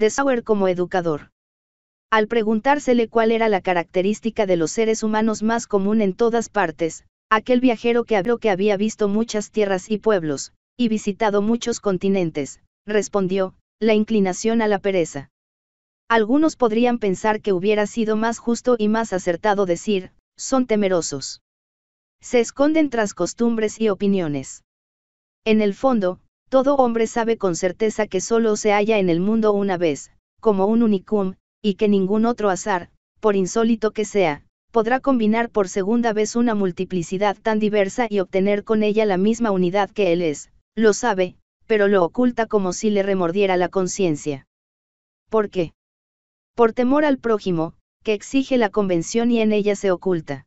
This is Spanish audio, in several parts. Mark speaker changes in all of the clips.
Speaker 1: de Sauer como educador. Al preguntársele cuál era la característica de los seres humanos más común en todas partes, aquel viajero que habló que había visto muchas tierras y pueblos, y visitado muchos continentes, respondió, la inclinación a la pereza. Algunos podrían pensar que hubiera sido más justo y más acertado decir, son temerosos. Se esconden tras costumbres y opiniones. En el fondo, todo hombre sabe con certeza que solo se halla en el mundo una vez, como un unicum, y que ningún otro azar, por insólito que sea, podrá combinar por segunda vez una multiplicidad tan diversa y obtener con ella la misma unidad que él es, lo sabe, pero lo oculta como si le remordiera la conciencia. ¿Por qué? Por temor al prójimo, que exige la convención y en ella se oculta.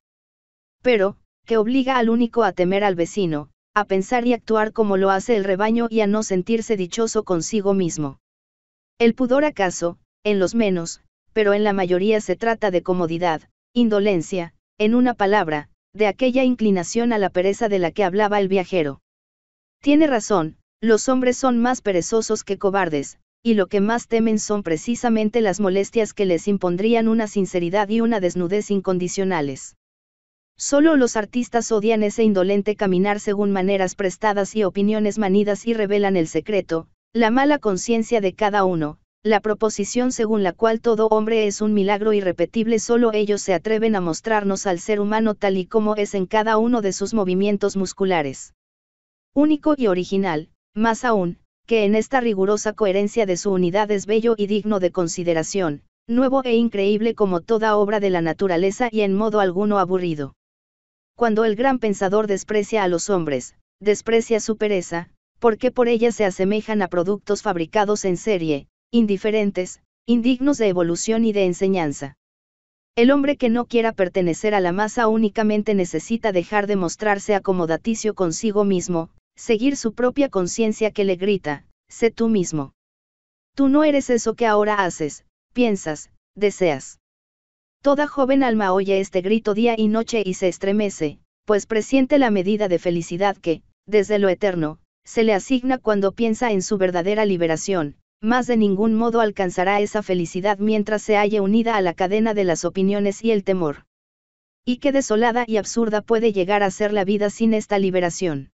Speaker 1: Pero, que obliga al único a temer al vecino, a pensar y actuar como lo hace el rebaño y a no sentirse dichoso consigo mismo. El pudor acaso, en los menos, pero en la mayoría se trata de comodidad, indolencia, en una palabra, de aquella inclinación a la pereza de la que hablaba el viajero. Tiene razón, los hombres son más perezosos que cobardes, y lo que más temen son precisamente las molestias que les impondrían una sinceridad y una desnudez incondicionales. Solo los artistas odian ese indolente caminar según maneras prestadas y opiniones manidas y revelan el secreto, la mala conciencia de cada uno, la proposición según la cual todo hombre es un milagro irrepetible, solo ellos se atreven a mostrarnos al ser humano tal y como es en cada uno de sus movimientos musculares. Único y original, más aún, que en esta rigurosa coherencia de su unidad es bello y digno de consideración, nuevo e increíble como toda obra de la naturaleza y en modo alguno aburrido. Cuando el gran pensador desprecia a los hombres, desprecia su pereza, porque por ella se asemejan a productos fabricados en serie, indiferentes, indignos de evolución y de enseñanza. El hombre que no quiera pertenecer a la masa únicamente necesita dejar de mostrarse acomodaticio consigo mismo, seguir su propia conciencia que le grita, sé tú mismo. Tú no eres eso que ahora haces, piensas, deseas. Toda joven alma oye este grito día y noche y se estremece, pues presiente la medida de felicidad que, desde lo eterno, se le asigna cuando piensa en su verdadera liberación, más de ningún modo alcanzará esa felicidad mientras se halle unida a la cadena de las opiniones y el temor. Y qué desolada y absurda puede llegar a ser la vida sin esta liberación.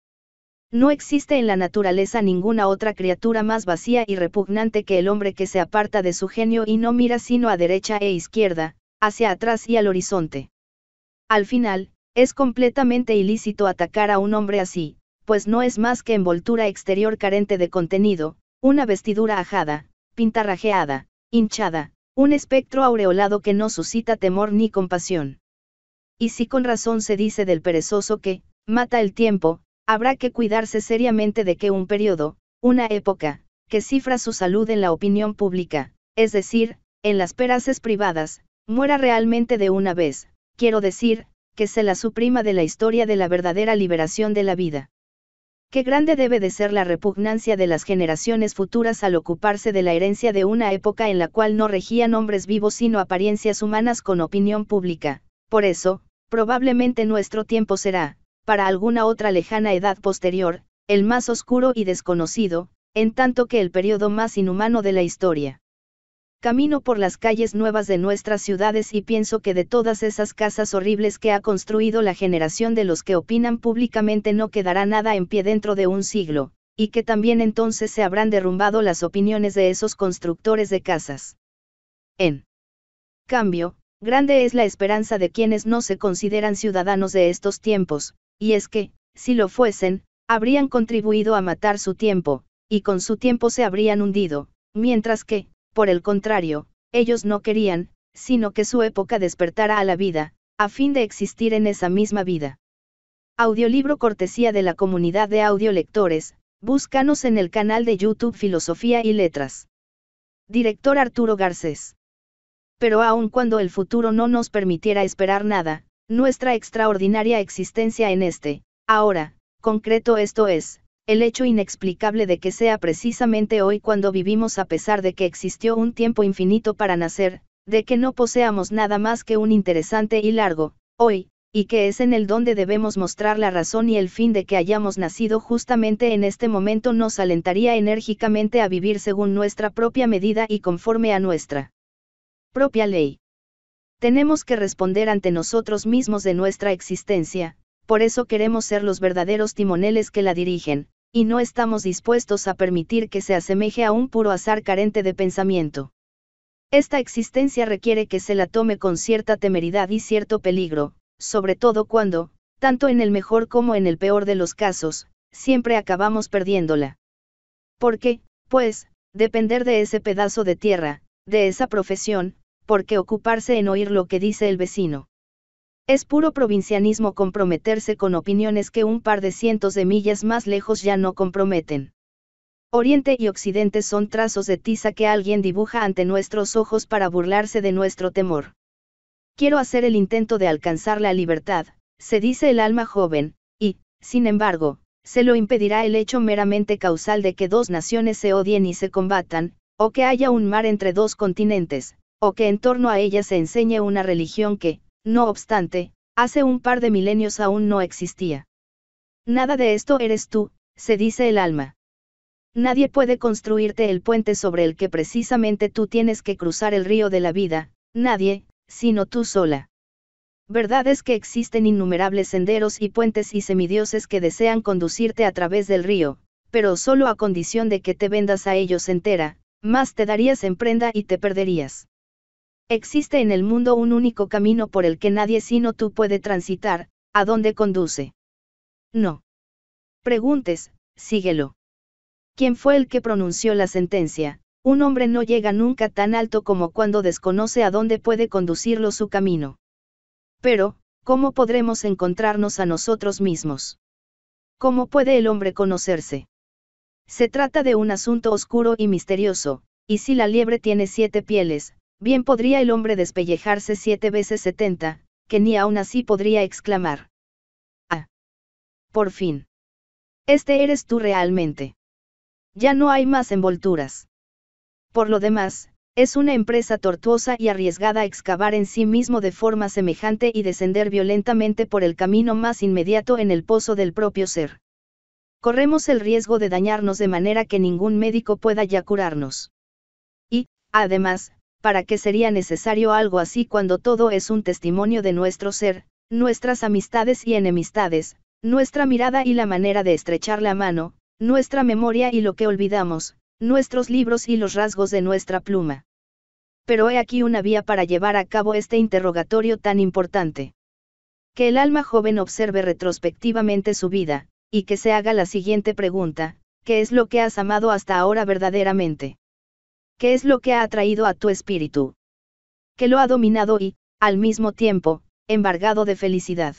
Speaker 1: No existe en la naturaleza ninguna otra criatura más vacía y repugnante que el hombre que se aparta de su genio y no mira sino a derecha e izquierda, hacia atrás y al horizonte. Al final, es completamente ilícito atacar a un hombre así, pues no es más que envoltura exterior carente de contenido, una vestidura ajada, pintarrajeada, hinchada, un espectro aureolado que no suscita temor ni compasión. Y si con razón se dice del perezoso que, mata el tiempo, habrá que cuidarse seriamente de que un periodo, una época, que cifra su salud en la opinión pública, es decir, en las peraces privadas, muera realmente de una vez, quiero decir, que se la suprima de la historia de la verdadera liberación de la vida. Qué grande debe de ser la repugnancia de las generaciones futuras al ocuparse de la herencia de una época en la cual no regían hombres vivos sino apariencias humanas con opinión pública. Por eso, probablemente nuestro tiempo será, para alguna otra lejana edad posterior, el más oscuro y desconocido, en tanto que el periodo más inhumano de la historia. Camino por las calles nuevas de nuestras ciudades y pienso que de todas esas casas horribles que ha construido la generación de los que opinan públicamente no quedará nada en pie dentro de un siglo, y que también entonces se habrán derrumbado las opiniones de esos constructores de casas. En cambio, grande es la esperanza de quienes no se consideran ciudadanos de estos tiempos, y es que, si lo fuesen, habrían contribuido a matar su tiempo, y con su tiempo se habrían hundido, mientras que, por el contrario, ellos no querían, sino que su época despertara a la vida, a fin de existir en esa misma vida. Audiolibro cortesía de la comunidad de audiolectores, búscanos en el canal de YouTube Filosofía y Letras. Director Arturo Garcés. Pero aun cuando el futuro no nos permitiera esperar nada, nuestra extraordinaria existencia en este, ahora, concreto esto es, el hecho inexplicable de que sea precisamente hoy cuando vivimos a pesar de que existió un tiempo infinito para nacer, de que no poseamos nada más que un interesante y largo, hoy, y que es en el donde debemos mostrar la razón y el fin de que hayamos nacido justamente en este momento nos alentaría enérgicamente a vivir según nuestra propia medida y conforme a nuestra propia ley. Tenemos que responder ante nosotros mismos de nuestra existencia, por eso queremos ser los verdaderos timoneles que la dirigen, y no estamos dispuestos a permitir que se asemeje a un puro azar carente de pensamiento. Esta existencia requiere que se la tome con cierta temeridad y cierto peligro, sobre todo cuando, tanto en el mejor como en el peor de los casos, siempre acabamos perdiéndola. ¿Por qué? Pues, depender de ese pedazo de tierra, de esa profesión, porque ocuparse en oír lo que dice el vecino. Es puro provincianismo comprometerse con opiniones que un par de cientos de millas más lejos ya no comprometen. Oriente y Occidente son trazos de tiza que alguien dibuja ante nuestros ojos para burlarse de nuestro temor. Quiero hacer el intento de alcanzar la libertad, se dice el alma joven, y, sin embargo, se lo impedirá el hecho meramente causal de que dos naciones se odien y se combatan, o que haya un mar entre dos continentes, o que en torno a ella se enseñe una religión que, no obstante, hace un par de milenios aún no existía. Nada de esto eres tú, se dice el alma. Nadie puede construirte el puente sobre el que precisamente tú tienes que cruzar el río de la vida, nadie, sino tú sola. Verdad es que existen innumerables senderos y puentes y semidioses que desean conducirte a través del río, pero solo a condición de que te vendas a ellos entera, más te darías en prenda y te perderías. Existe en el mundo un único camino por el que nadie sino tú puede transitar, ¿a dónde conduce? No. Preguntes, síguelo. ¿Quién fue el que pronunció la sentencia? Un hombre no llega nunca tan alto como cuando desconoce a dónde puede conducirlo su camino. Pero, ¿cómo podremos encontrarnos a nosotros mismos? ¿Cómo puede el hombre conocerse? Se trata de un asunto oscuro y misterioso, y si la liebre tiene siete pieles, bien podría el hombre despellejarse siete veces setenta, que ni aún así podría exclamar. Ah. Por fin. Este eres tú realmente. Ya no hay más envolturas. Por lo demás, es una empresa tortuosa y arriesgada excavar en sí mismo de forma semejante y descender violentamente por el camino más inmediato en el pozo del propio ser. Corremos el riesgo de dañarnos de manera que ningún médico pueda ya curarnos. Y, además, ¿para qué sería necesario algo así cuando todo es un testimonio de nuestro ser, nuestras amistades y enemistades, nuestra mirada y la manera de estrechar la mano, nuestra memoria y lo que olvidamos, nuestros libros y los rasgos de nuestra pluma. Pero he aquí una vía para llevar a cabo este interrogatorio tan importante. Que el alma joven observe retrospectivamente su vida, y que se haga la siguiente pregunta, ¿qué es lo que has amado hasta ahora verdaderamente? ¿Qué es lo que ha atraído a tu espíritu? ¿Qué lo ha dominado y, al mismo tiempo, embargado de felicidad?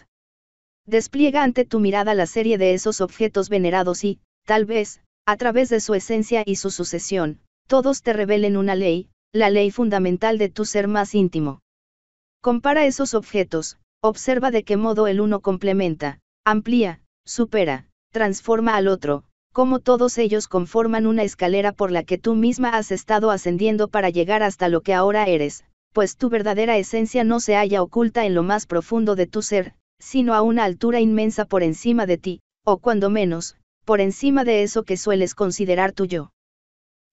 Speaker 1: Despliega ante tu mirada la serie de esos objetos venerados y, tal vez, a través de su esencia y su sucesión, todos te revelen una ley, la ley fundamental de tu ser más íntimo. Compara esos objetos, observa de qué modo el uno complementa, amplía, supera, transforma al otro, cómo todos ellos conforman una escalera por la que tú misma has estado ascendiendo para llegar hasta lo que ahora eres, pues tu verdadera esencia no se halla oculta en lo más profundo de tu ser, sino a una altura inmensa por encima de ti, o cuando menos, por encima de eso que sueles considerar tuyo.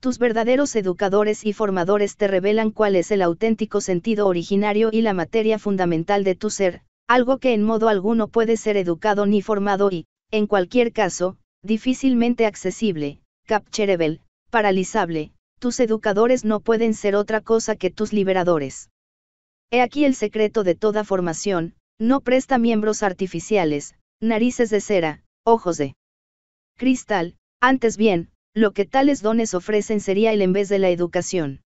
Speaker 1: Tus verdaderos educadores y formadores te revelan cuál es el auténtico sentido originario y la materia fundamental de tu ser, algo que en modo alguno puede ser educado ni formado y, en cualquier caso, difícilmente accesible, capturable, paralizable, tus educadores no pueden ser otra cosa que tus liberadores. He aquí el secreto de toda formación, no presta miembros artificiales, narices de cera, ojos de cristal, antes bien, lo que tales dones ofrecen sería el en vez de la educación.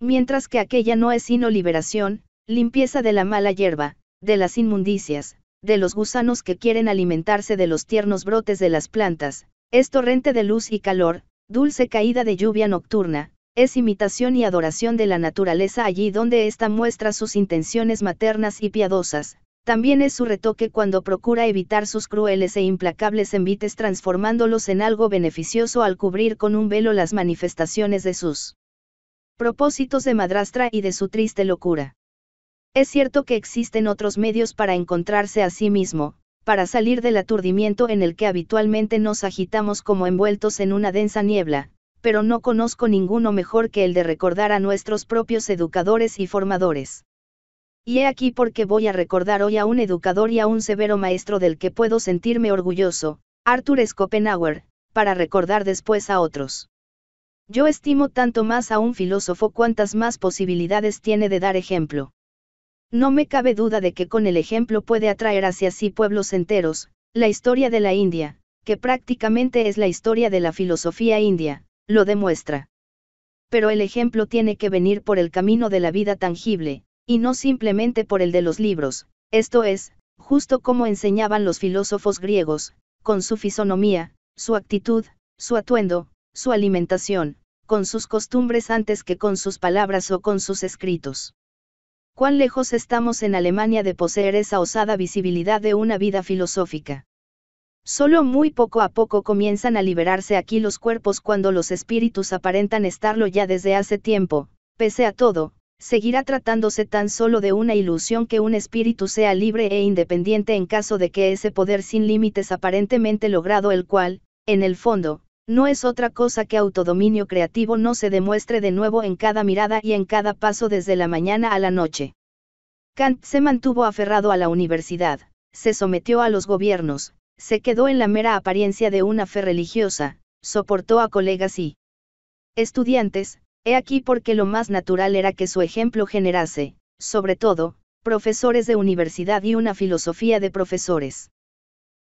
Speaker 1: Mientras que aquella no es sino liberación, limpieza de la mala hierba, de las inmundicias, de los gusanos que quieren alimentarse de los tiernos brotes de las plantas, es torrente de luz y calor, dulce caída de lluvia nocturna, es imitación y adoración de la naturaleza allí donde ésta muestra sus intenciones maternas y piadosas, también es su retoque cuando procura evitar sus crueles e implacables envites transformándolos en algo beneficioso al cubrir con un velo las manifestaciones de sus propósitos de madrastra y de su triste locura. Es cierto que existen otros medios para encontrarse a sí mismo, para salir del aturdimiento en el que habitualmente nos agitamos como envueltos en una densa niebla, pero no conozco ninguno mejor que el de recordar a nuestros propios educadores y formadores. Y he aquí porque voy a recordar hoy a un educador y a un severo maestro del que puedo sentirme orgulloso, Arthur Schopenhauer, para recordar después a otros. Yo estimo tanto más a un filósofo cuantas más posibilidades tiene de dar ejemplo. No me cabe duda de que con el ejemplo puede atraer hacia sí pueblos enteros, la historia de la India, que prácticamente es la historia de la filosofía india, lo demuestra. Pero el ejemplo tiene que venir por el camino de la vida tangible, y no simplemente por el de los libros, esto es, justo como enseñaban los filósofos griegos, con su fisonomía, su actitud, su atuendo, su alimentación, con sus costumbres antes que con sus palabras o con sus escritos. ¿Cuán lejos estamos en Alemania de poseer esa osada visibilidad de una vida filosófica? Solo muy poco a poco comienzan a liberarse aquí los cuerpos cuando los espíritus aparentan estarlo ya desde hace tiempo, pese a todo, seguirá tratándose tan solo de una ilusión que un espíritu sea libre e independiente en caso de que ese poder sin límites aparentemente logrado el cual, en el fondo, no es otra cosa que autodominio creativo no se demuestre de nuevo en cada mirada y en cada paso desde la mañana a la noche. Kant se mantuvo aferrado a la universidad, se sometió a los gobiernos, se quedó en la mera apariencia de una fe religiosa, soportó a colegas y estudiantes, he aquí porque lo más natural era que su ejemplo generase, sobre todo, profesores de universidad y una filosofía de profesores.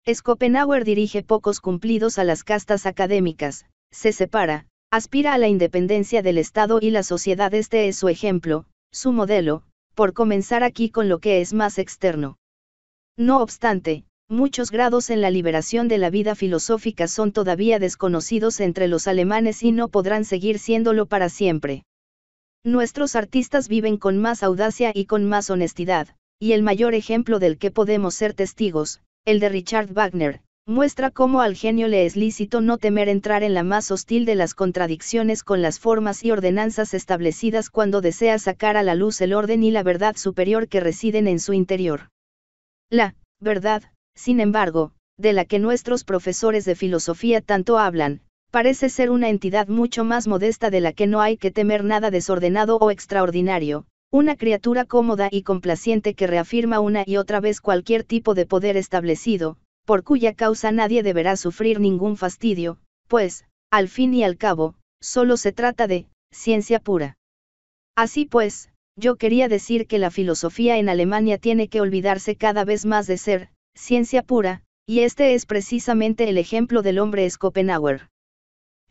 Speaker 1: Schopenhauer dirige pocos cumplidos a las castas académicas, se separa, aspira a la independencia del Estado y la sociedad. Este es su ejemplo, su modelo, por comenzar aquí con lo que es más externo. No obstante, muchos grados en la liberación de la vida filosófica son todavía desconocidos entre los alemanes y no podrán seguir siéndolo para siempre. Nuestros artistas viven con más audacia y con más honestidad, y el mayor ejemplo del que podemos ser testigos, el de Richard Wagner, muestra cómo al genio le es lícito no temer entrar en la más hostil de las contradicciones con las formas y ordenanzas establecidas cuando desea sacar a la luz el orden y la verdad superior que residen en su interior. La verdad, sin embargo, de la que nuestros profesores de filosofía tanto hablan, parece ser una entidad mucho más modesta de la que no hay que temer nada desordenado o extraordinario, una criatura cómoda y complaciente que reafirma una y otra vez cualquier tipo de poder establecido, por cuya causa nadie deberá sufrir ningún fastidio, pues, al fin y al cabo, solo se trata de, ciencia pura. Así pues, yo quería decir que la filosofía en Alemania tiene que olvidarse cada vez más de ser, ciencia pura, y este es precisamente el ejemplo del hombre Schopenhauer.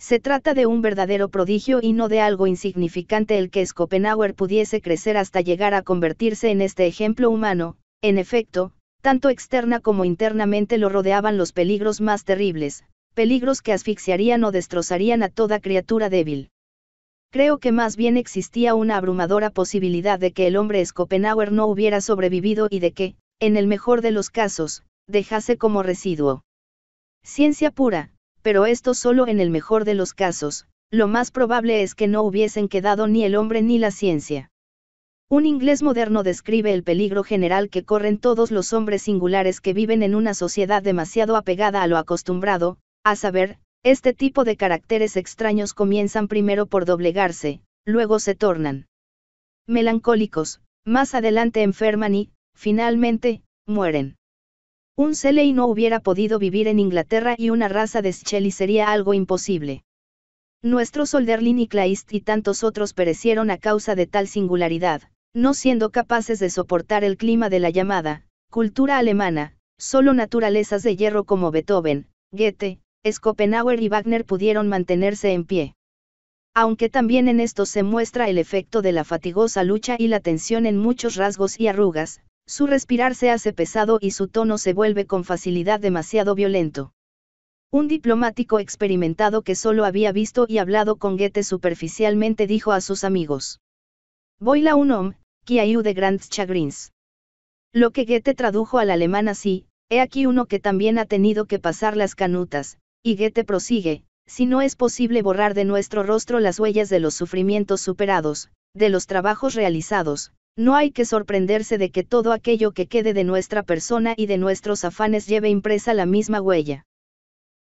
Speaker 1: Se trata de un verdadero prodigio y no de algo insignificante el que Schopenhauer pudiese crecer hasta llegar a convertirse en este ejemplo humano, en efecto, tanto externa como internamente lo rodeaban los peligros más terribles, peligros que asfixiarían o destrozarían a toda criatura débil. Creo que más bien existía una abrumadora posibilidad de que el hombre Schopenhauer no hubiera sobrevivido y de que, en el mejor de los casos, dejase como residuo. Ciencia pura, pero esto solo en el mejor de los casos, lo más probable es que no hubiesen quedado ni el hombre ni la ciencia. Un inglés moderno describe el peligro general que corren todos los hombres singulares que viven en una sociedad demasiado apegada a lo acostumbrado, a saber, este tipo de caracteres extraños comienzan primero por doblegarse, luego se tornan melancólicos, más adelante enferman y, finalmente, mueren. Un Seley no hubiera podido vivir en Inglaterra y una raza de Shelley sería algo imposible. Nuestros Solderlin y Kleist y tantos otros perecieron a causa de tal singularidad, no siendo capaces de soportar el clima de la llamada, cultura alemana, solo naturalezas de hierro como Beethoven, Goethe, Schopenhauer y Wagner pudieron mantenerse en pie. Aunque también en esto se muestra el efecto de la fatigosa lucha y la tensión en muchos rasgos y arrugas, su respirar se hace pesado y su tono se vuelve con facilidad demasiado violento. Un diplomático experimentado que solo había visto y hablado con Goethe superficialmente dijo a sus amigos. Voila un homme, qui a eu de grands chagrins. Lo que Goethe tradujo al alemán así, he aquí uno que también ha tenido que pasar las canutas, y Goethe prosigue, si no es posible borrar de nuestro rostro las huellas de los sufrimientos superados, de los trabajos realizados, no hay que sorprenderse de que todo aquello que quede de nuestra persona y de nuestros afanes lleve impresa la misma huella.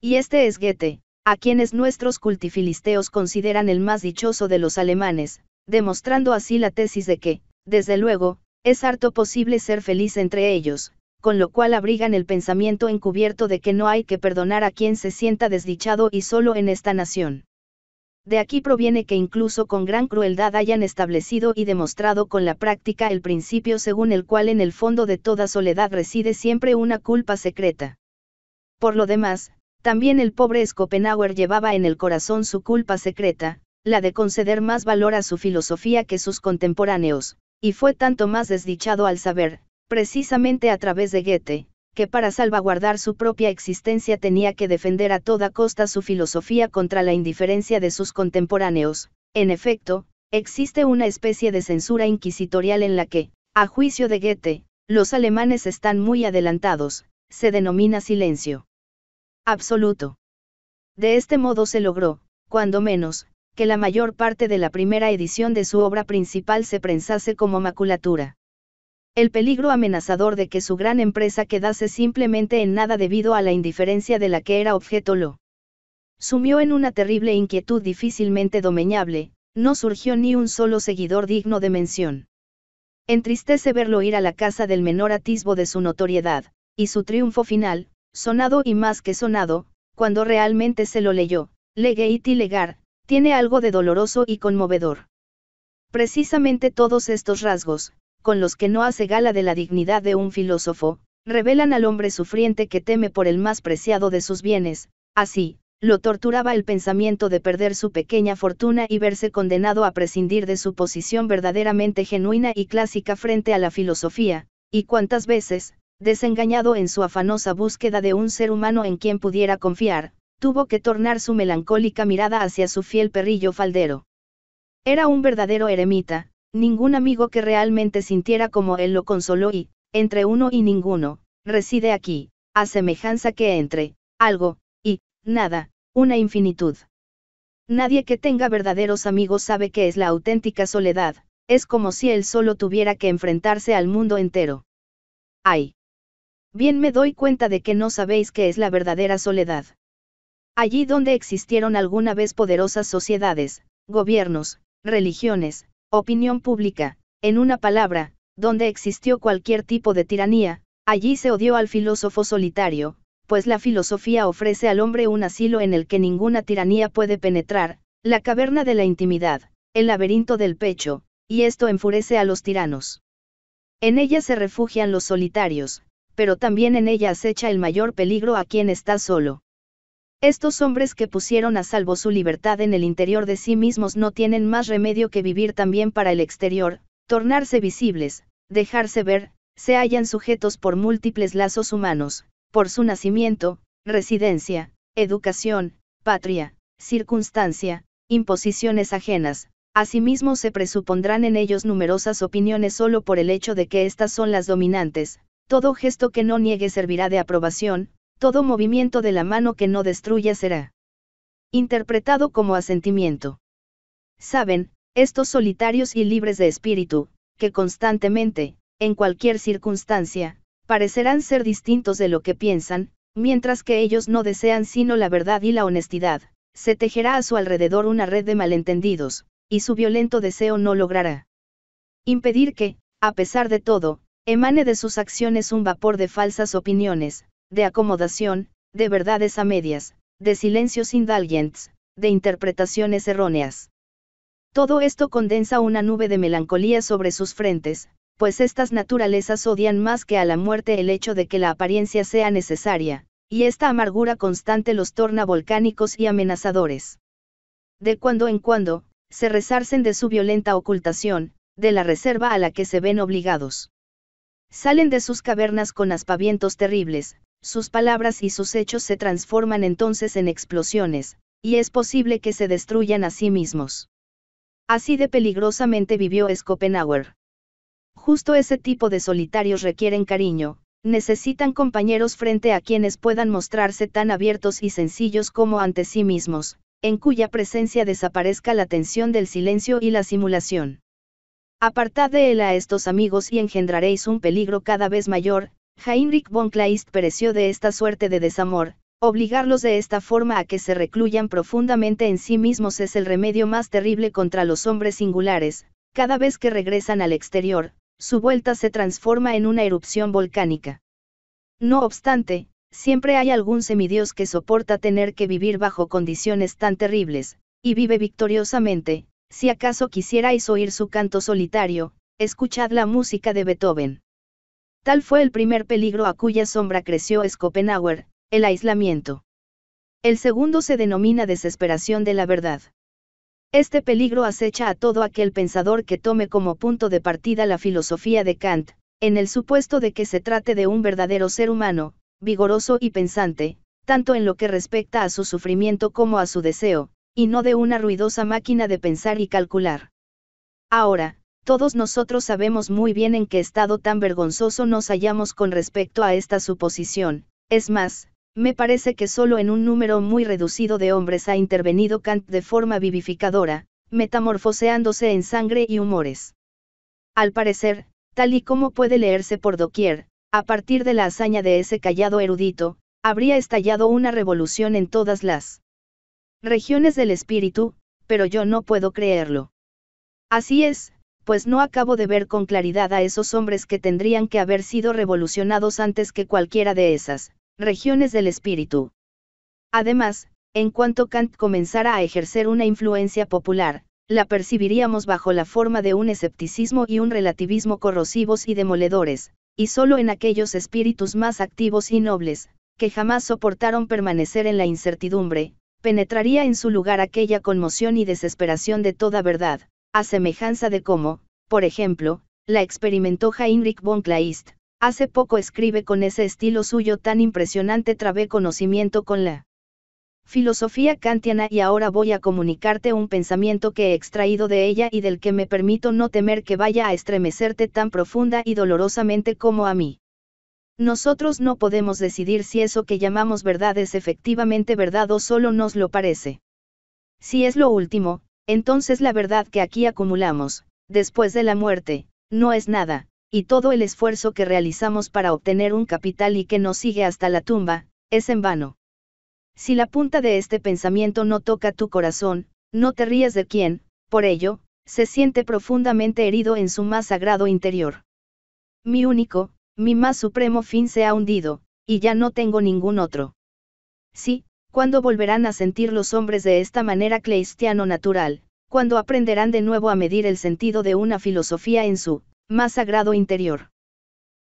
Speaker 1: Y este es Goethe, a quienes nuestros cultifilisteos consideran el más dichoso de los alemanes, demostrando así la tesis de que, desde luego, es harto posible ser feliz entre ellos, con lo cual abrigan el pensamiento encubierto de que no hay que perdonar a quien se sienta desdichado y solo en esta nación. De aquí proviene que incluso con gran crueldad hayan establecido y demostrado con la práctica el principio según el cual en el fondo de toda soledad reside siempre una culpa secreta. Por lo demás, también el pobre Schopenhauer llevaba en el corazón su culpa secreta, la de conceder más valor a su filosofía que sus contemporáneos, y fue tanto más desdichado al saber, precisamente a través de Goethe, que para salvaguardar su propia existencia tenía que defender a toda costa su filosofía contra la indiferencia de sus contemporáneos. En efecto, existe una especie de censura inquisitorial en la que, a juicio de Goethe, los alemanes están muy adelantados, se denomina silencio absoluto. De este modo se logró, cuando menos, que la mayor parte de la primera edición de su obra principal se prensase como maculatura. El peligro amenazador de que su gran empresa quedase simplemente en nada debido a la indiferencia de la que era objeto lo sumió en una terrible inquietud difícilmente domeñable, no surgió ni un solo seguidor digno de mención. Entristece verlo ir a la casa del menor atisbo de su notoriedad, y su triunfo final, sonado y más que sonado, cuando realmente se lo leyó, Legeit y Legar, tiene algo de doloroso y conmovedor. Precisamente todos estos rasgos, con los que no hace gala de la dignidad de un filósofo, revelan al hombre sufriente que teme por el más preciado de sus bienes, así, lo torturaba el pensamiento de perder su pequeña fortuna y verse condenado a prescindir de su posición verdaderamente genuina y clásica frente a la filosofía, y cuántas veces, desengañado en su afanosa búsqueda de un ser humano en quien pudiera confiar, tuvo que tornar su melancólica mirada hacia su fiel perrillo faldero. Era un verdadero eremita, Ningún amigo que realmente sintiera como él lo consoló y, entre uno y ninguno, reside aquí, a semejanza que entre, algo, y, nada, una infinitud. Nadie que tenga verdaderos amigos sabe qué es la auténtica soledad, es como si él solo tuviera que enfrentarse al mundo entero. Ay. Bien me doy cuenta de que no sabéis qué es la verdadera soledad. Allí donde existieron alguna vez poderosas sociedades, gobiernos, religiones, Opinión pública, en una palabra, donde existió cualquier tipo de tiranía, allí se odió al filósofo solitario, pues la filosofía ofrece al hombre un asilo en el que ninguna tiranía puede penetrar, la caverna de la intimidad, el laberinto del pecho, y esto enfurece a los tiranos. En ella se refugian los solitarios, pero también en ella acecha el mayor peligro a quien está solo. Estos hombres que pusieron a salvo su libertad en el interior de sí mismos no tienen más remedio que vivir también para el exterior, tornarse visibles, dejarse ver, se hallan sujetos por múltiples lazos humanos, por su nacimiento, residencia, educación, patria, circunstancia, imposiciones ajenas, asimismo se presupondrán en ellos numerosas opiniones solo por el hecho de que éstas son las dominantes, todo gesto que no niegue servirá de aprobación, todo movimiento de la mano que no destruya será interpretado como asentimiento. Saben, estos solitarios y libres de espíritu, que constantemente, en cualquier circunstancia, parecerán ser distintos de lo que piensan, mientras que ellos no desean sino la verdad y la honestidad, se tejerá a su alrededor una red de malentendidos, y su violento deseo no logrará impedir que, a pesar de todo, emane de sus acciones un vapor de falsas opiniones, de acomodación, de verdades a medias, de silencios indulgentes, de interpretaciones erróneas. Todo esto condensa una nube de melancolía sobre sus frentes, pues estas naturalezas odian más que a la muerte el hecho de que la apariencia sea necesaria, y esta amargura constante los torna volcánicos y amenazadores. De cuando en cuando, se resarcen de su violenta ocultación, de la reserva a la que se ven obligados. Salen de sus cavernas con aspavientos terribles, sus palabras y sus hechos se transforman entonces en explosiones, y es posible que se destruyan a sí mismos. Así de peligrosamente vivió Schopenhauer. Justo ese tipo de solitarios requieren cariño, necesitan compañeros frente a quienes puedan mostrarse tan abiertos y sencillos como ante sí mismos, en cuya presencia desaparezca la tensión del silencio y la simulación. Apartad de él a estos amigos y engendraréis un peligro cada vez mayor. Heinrich von Kleist pereció de esta suerte de desamor, obligarlos de esta forma a que se recluyan profundamente en sí mismos es el remedio más terrible contra los hombres singulares, cada vez que regresan al exterior, su vuelta se transforma en una erupción volcánica. No obstante, siempre hay algún semidios que soporta tener que vivir bajo condiciones tan terribles, y vive victoriosamente, si acaso quisierais oír su canto solitario, escuchad la música de Beethoven. Tal fue el primer peligro a cuya sombra creció Schopenhauer, el aislamiento. El segundo se denomina desesperación de la verdad. Este peligro acecha a todo aquel pensador que tome como punto de partida la filosofía de Kant, en el supuesto de que se trate de un verdadero ser humano, vigoroso y pensante, tanto en lo que respecta a su sufrimiento como a su deseo, y no de una ruidosa máquina de pensar y calcular. Ahora, todos nosotros sabemos muy bien en qué estado tan vergonzoso nos hallamos con respecto a esta suposición, es más, me parece que solo en un número muy reducido de hombres ha intervenido Kant de forma vivificadora, metamorfoseándose en sangre y humores. Al parecer, tal y como puede leerse por doquier, a partir de la hazaña de ese callado erudito, habría estallado una revolución en todas las regiones del espíritu, pero yo no puedo creerlo. Así es, pues no acabo de ver con claridad a esos hombres que tendrían que haber sido revolucionados antes que cualquiera de esas regiones del espíritu. Además, en cuanto Kant comenzara a ejercer una influencia popular, la percibiríamos bajo la forma de un escepticismo y un relativismo corrosivos y demoledores, y solo en aquellos espíritus más activos y nobles, que jamás soportaron permanecer en la incertidumbre, penetraría en su lugar aquella conmoción y desesperación de toda verdad, a semejanza de cómo, por ejemplo, la experimentó Heinrich von Kleist, hace poco escribe con ese estilo suyo tan impresionante trabé conocimiento con la filosofía kantiana y ahora voy a comunicarte un pensamiento que he extraído de ella y del que me permito no temer que vaya a estremecerte tan profunda y dolorosamente como a mí. Nosotros no podemos decidir si eso que llamamos verdad es efectivamente verdad o solo nos lo parece. Si es lo último, entonces la verdad que aquí acumulamos, después de la muerte, no es nada, y todo el esfuerzo que realizamos para obtener un capital y que nos sigue hasta la tumba, es en vano. Si la punta de este pensamiento no toca tu corazón, no te rías de quien, por ello, se siente profundamente herido en su más sagrado interior. Mi único, mi más supremo fin se ha hundido, y ya no tengo ningún otro. Sí, cuando volverán a sentir los hombres de esta manera cristiano natural, cuando aprenderán de nuevo a medir el sentido de una filosofía en su más sagrado interior.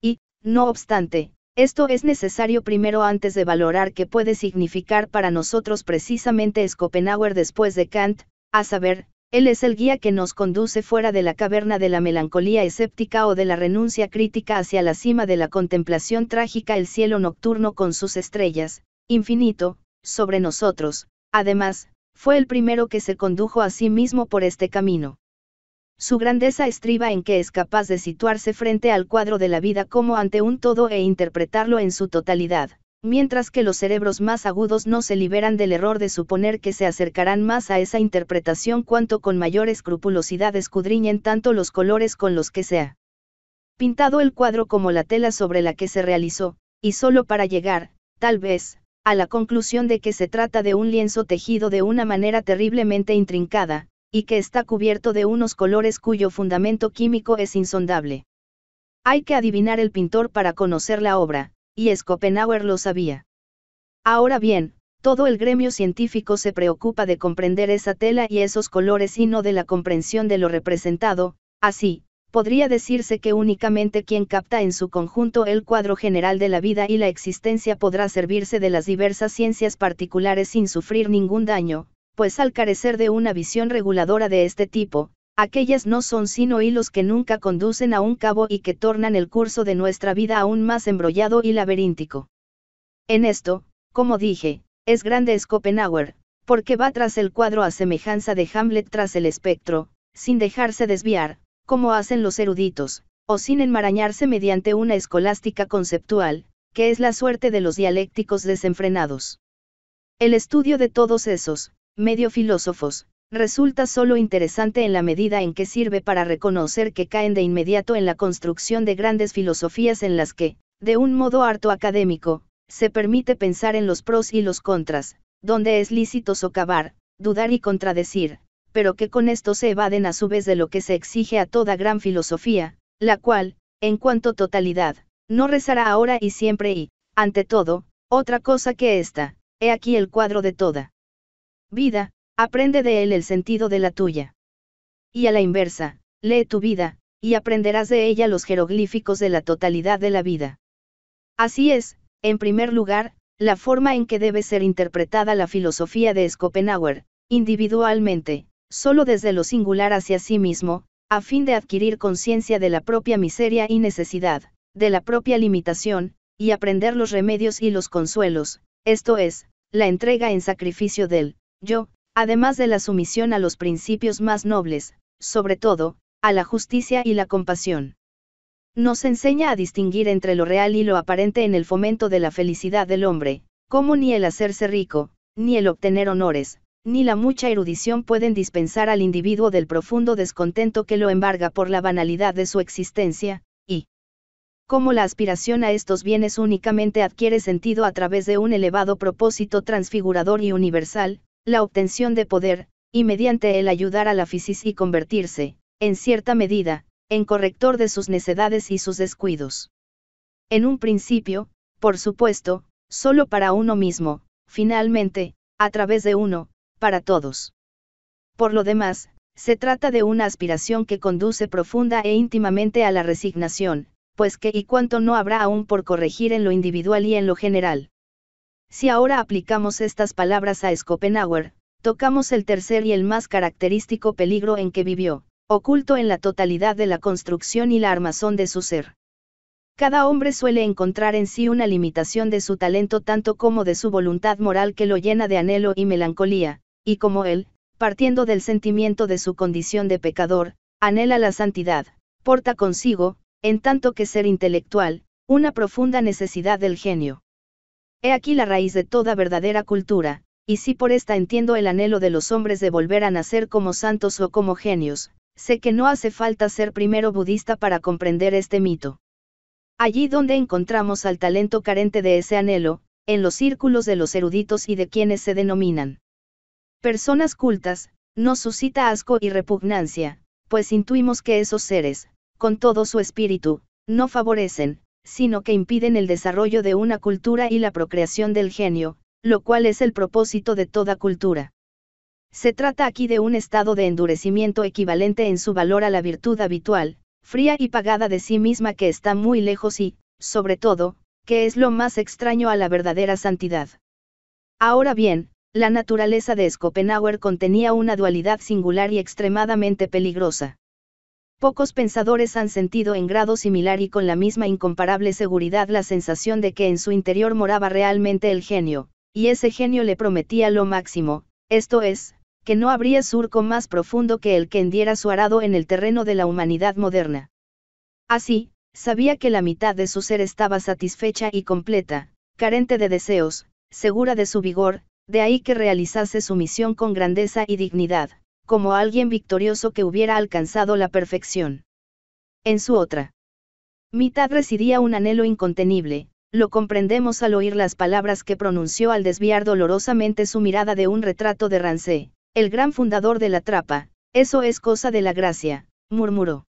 Speaker 1: Y, no obstante, esto es necesario primero antes de valorar qué puede significar para nosotros precisamente Schopenhauer después de Kant, a saber, él es el guía que nos conduce fuera de la caverna de la melancolía escéptica o de la renuncia crítica hacia la cima de la contemplación trágica el cielo nocturno con sus estrellas, infinito, sobre nosotros, además, fue el primero que se condujo a sí mismo por este camino. Su grandeza estriba en que es capaz de situarse frente al cuadro de la vida como ante un todo e interpretarlo en su totalidad, mientras que los cerebros más agudos no se liberan del error de suponer que se acercarán más a esa interpretación cuanto con mayor escrupulosidad escudriñen tanto los colores con los que se ha pintado el cuadro como la tela sobre la que se realizó, y solo para llegar, tal vez, a la conclusión de que se trata de un lienzo tejido de una manera terriblemente intrincada, y que está cubierto de unos colores cuyo fundamento químico es insondable. Hay que adivinar el pintor para conocer la obra, y Schopenhauer lo sabía. Ahora bien, todo el gremio científico se preocupa de comprender esa tela y esos colores y no de la comprensión de lo representado, así, podría decirse que únicamente quien capta en su conjunto el cuadro general de la vida y la existencia podrá servirse de las diversas ciencias particulares sin sufrir ningún daño, pues al carecer de una visión reguladora de este tipo, aquellas no son sino hilos que nunca conducen a un cabo y que tornan el curso de nuestra vida aún más embrollado y laberíntico. En esto, como dije, es grande Schopenhauer, porque va tras el cuadro a semejanza de Hamlet tras el espectro, sin dejarse desviar, como hacen los eruditos, o sin enmarañarse mediante una escolástica conceptual, que es la suerte de los dialécticos desenfrenados. El estudio de todos esos, medio filósofos, resulta solo interesante en la medida en que sirve para reconocer que caen de inmediato en la construcción de grandes filosofías en las que, de un modo harto académico, se permite pensar en los pros y los contras, donde es lícito socavar, dudar y contradecir, pero que con esto se evaden a su vez de lo que se exige a toda gran filosofía, la cual, en cuanto totalidad, no rezará ahora y siempre y, ante todo, otra cosa que esta, he aquí el cuadro de toda vida, aprende de él el sentido de la tuya. Y a la inversa, lee tu vida, y aprenderás de ella los jeroglíficos de la totalidad de la vida. Así es, en primer lugar, la forma en que debe ser interpretada la filosofía de Schopenhauer, individualmente, solo desde lo singular hacia sí mismo, a fin de adquirir conciencia de la propia miseria y necesidad, de la propia limitación, y aprender los remedios y los consuelos, esto es, la entrega en sacrificio del yo, además de la sumisión a los principios más nobles, sobre todo, a la justicia y la compasión. Nos enseña a distinguir entre lo real y lo aparente en el fomento de la felicidad del hombre, como ni el hacerse rico, ni el obtener honores, ni la mucha erudición pueden dispensar al individuo del profundo descontento que lo embarga por la banalidad de su existencia, y como la aspiración a estos bienes únicamente adquiere sentido a través de un elevado propósito transfigurador y universal, la obtención de poder, y mediante él ayudar a la fisis y convertirse, en cierta medida, en corrector de sus necedades y sus descuidos. En un principio, por supuesto, solo para uno mismo, finalmente, a través de uno, para todos. Por lo demás, se trata de una aspiración que conduce profunda e íntimamente a la resignación, pues que y cuánto no habrá aún por corregir en lo individual y en lo general. Si ahora aplicamos estas palabras a Schopenhauer, tocamos el tercer y el más característico peligro en que vivió, oculto en la totalidad de la construcción y la armazón de su ser. Cada hombre suele encontrar en sí una limitación de su talento tanto como de su voluntad moral que lo llena de anhelo y melancolía, y como él, partiendo del sentimiento de su condición de pecador, anhela la santidad, porta consigo, en tanto que ser intelectual, una profunda necesidad del genio. He aquí la raíz de toda verdadera cultura, y si por esta entiendo el anhelo de los hombres de volver a nacer como santos o como genios, sé que no hace falta ser primero budista para comprender este mito. Allí donde encontramos al talento carente de ese anhelo, en los círculos de los eruditos y de quienes se denominan personas cultas, nos suscita asco y repugnancia, pues intuimos que esos seres, con todo su espíritu, no favorecen, sino que impiden el desarrollo de una cultura y la procreación del genio, lo cual es el propósito de toda cultura. Se trata aquí de un estado de endurecimiento equivalente en su valor a la virtud habitual, fría y pagada de sí misma que está muy lejos y, sobre todo, que es lo más extraño a la verdadera santidad. Ahora bien, la naturaleza de Schopenhauer contenía una dualidad singular y extremadamente peligrosa. Pocos pensadores han sentido en grado similar y con la misma incomparable seguridad la sensación de que en su interior moraba realmente el genio, y ese genio le prometía lo máximo, esto es, que no habría surco más profundo que el que hendiera su arado en el terreno de la humanidad moderna. Así, sabía que la mitad de su ser estaba satisfecha y completa, carente de deseos, segura de su vigor, de ahí que realizase su misión con grandeza y dignidad, como alguien victorioso que hubiera alcanzado la perfección. En su otra mitad residía un anhelo incontenible, lo comprendemos al oír las palabras que pronunció al desviar dolorosamente su mirada de un retrato de Rancé, el gran fundador de la trapa, eso es cosa de la gracia, murmuró.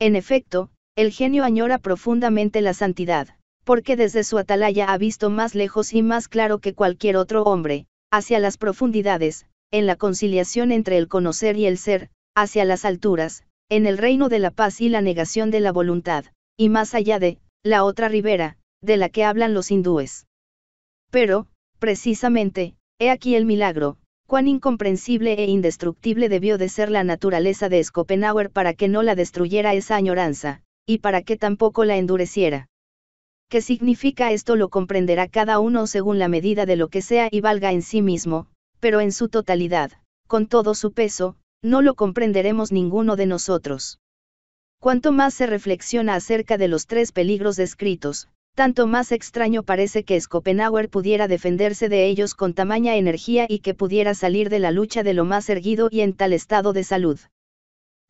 Speaker 1: En efecto, el genio añora profundamente la santidad, porque desde su atalaya ha visto más lejos y más claro que cualquier otro hombre, hacia las profundidades, en la conciliación entre el conocer y el ser, hacia las alturas, en el reino de la paz y la negación de la voluntad, y más allá de, la otra ribera, de la que hablan los hindúes. Pero, precisamente, he aquí el milagro, cuán incomprensible e indestructible debió de ser la naturaleza de Schopenhauer para que no la destruyera esa añoranza, y para que tampoco la endureciera. ¿Qué significa esto? Lo comprenderá cada uno según la medida de lo que sea y valga en sí mismo, pero en su totalidad, con todo su peso, no lo comprenderemos ninguno de nosotros. Cuanto más se reflexiona acerca de los tres peligros descritos, tanto más extraño parece que Schopenhauer pudiera defenderse de ellos con tamaña energía y que pudiera salir de la lucha de lo más erguido y en tal estado de salud.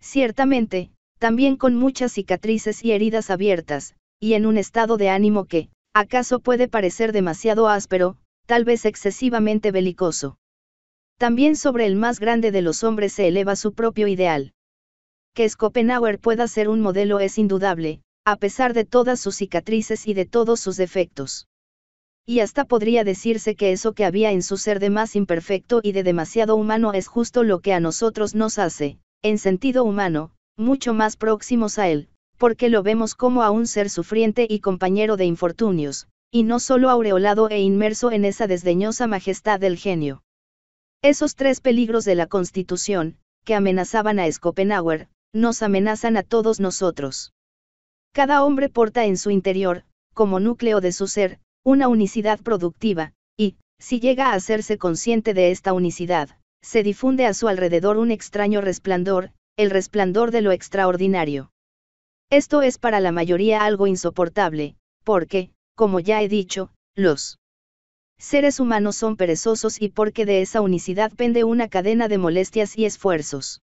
Speaker 1: Ciertamente, también con muchas cicatrices y heridas abiertas, y en un estado de ánimo que, acaso puede parecer demasiado áspero, tal vez excesivamente belicoso. También sobre el más grande de los hombres se eleva su propio ideal. Que Schopenhauer pueda ser un modelo es indudable, a pesar de todas sus cicatrices y de todos sus defectos. Y hasta podría decirse que eso que había en su ser de más imperfecto y de demasiado humano es justo lo que a nosotros nos hace, en sentido humano, mucho más próximos a él, porque lo vemos como a un ser sufriente y compañero de infortunios, y no solo aureolado e inmerso en esa desdeñosa majestad del genio. Esos tres peligros de la Constitución, que amenazaban a Schopenhauer, nos amenazan a todos nosotros. Cada hombre porta en su interior, como núcleo de su ser, una unicidad productiva, y, si llega a hacerse consciente de esta unicidad, se difunde a su alrededor un extraño resplandor, el resplandor de lo extraordinario. Esto es para la mayoría algo insoportable, porque, como ya he dicho, los seres humanos son perezosos y porque de esa unicidad pende una cadena de molestias y esfuerzos.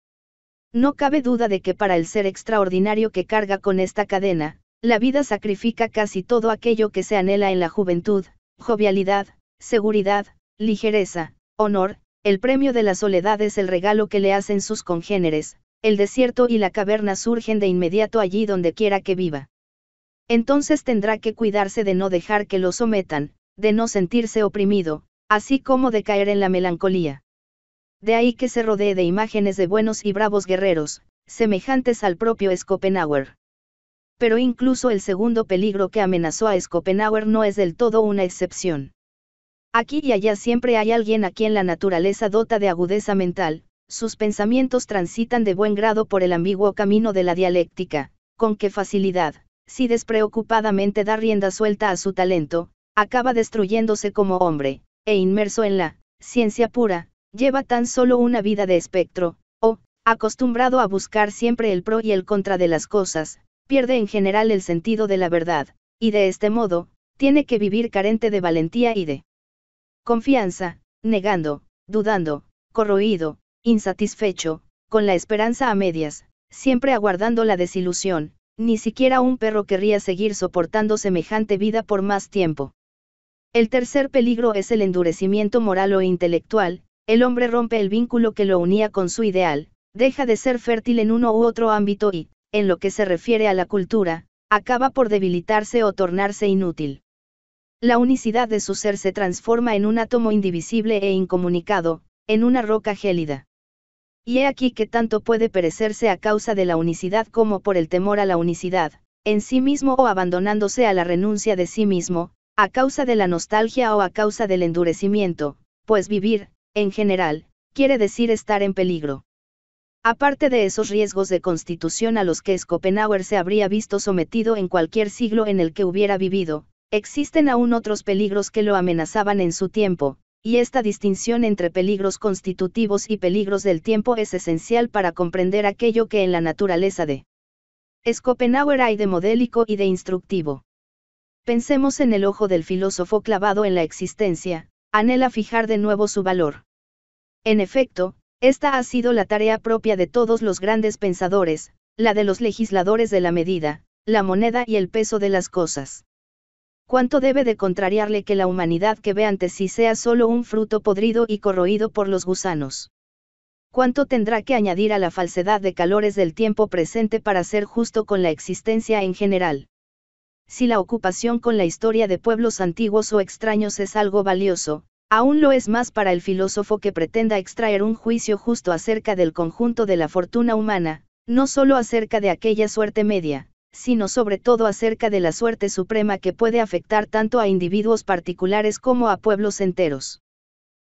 Speaker 1: No cabe duda de que para el ser extraordinario que carga con esta cadena, la vida sacrifica casi todo aquello que se anhela en la juventud, jovialidad, seguridad, ligereza, honor, el premio de la soledad es el regalo que le hacen sus congéneres, el desierto y la caverna surgen de inmediato allí donde quiera que viva. Entonces tendrá que cuidarse de no dejar que lo sometan, de no sentirse oprimido, así como de caer en la melancolía. De ahí que se rodee de imágenes de buenos y bravos guerreros, semejantes al propio Schopenhauer. Pero incluso el segundo peligro que amenazó a Schopenhauer no es del todo una excepción. Aquí y allá siempre hay alguien a quien la naturaleza dota de agudeza mental, sus pensamientos transitan de buen grado por el ambiguo camino de la dialéctica, con qué facilidad, si despreocupadamente da rienda suelta a su talento, acaba destruyéndose como hombre, e inmerso en la ciencia pura, lleva tan solo una vida de espectro, o, acostumbrado a buscar siempre el pro y el contra de las cosas, pierde en general el sentido de la verdad, y de este modo, tiene que vivir carente de valentía y de confianza, negando, dudando, corroído, insatisfecho, con la esperanza a medias, siempre aguardando la desilusión, ni siquiera un perro querría seguir soportando semejante vida por más tiempo. El tercer peligro es el endurecimiento moral o intelectual, el hombre rompe el vínculo que lo unía con su ideal, deja de ser fértil en uno u otro ámbito y, en lo que se refiere a la cultura, acaba por debilitarse o tornarse inútil. La unicidad de su ser se transforma en un átomo indivisible e incomunicado, en una roca gélida. Y he aquí que tanto puede perecerse a causa de la unicidad como por el temor a la unicidad, en sí mismo o abandonándose a la renuncia de sí mismo, a causa de la nostalgia o a causa del endurecimiento, pues vivir, en general, quiere decir estar en peligro. Aparte de esos riesgos de constitución a los que Schopenhauer se habría visto sometido en cualquier siglo en el que hubiera vivido, existen aún otros peligros que lo amenazaban en su tiempo, y esta distinción entre peligros constitutivos y peligros del tiempo es esencial para comprender aquello que en la naturaleza de Schopenhauer hay de modélico y de instructivo. Pensemos en el ojo del filósofo clavado en la existencia, anhela fijar de nuevo su valor. En efecto, esta ha sido la tarea propia de todos los grandes pensadores, la de los legisladores de la medida, la moneda y el peso de las cosas. ¿Cuánto debe de contrariarle que la humanidad que ve ante sí sea solo un fruto podrido y corroído por los gusanos? ¿Cuánto tendrá que añadir a la falsedad de calores del tiempo presente para ser justo con la existencia en general? si la ocupación con la historia de pueblos antiguos o extraños es algo valioso, aún lo es más para el filósofo que pretenda extraer un juicio justo acerca del conjunto de la fortuna humana, no solo acerca de aquella suerte media, sino sobre todo acerca de la suerte suprema que puede afectar tanto a individuos particulares como a pueblos enteros.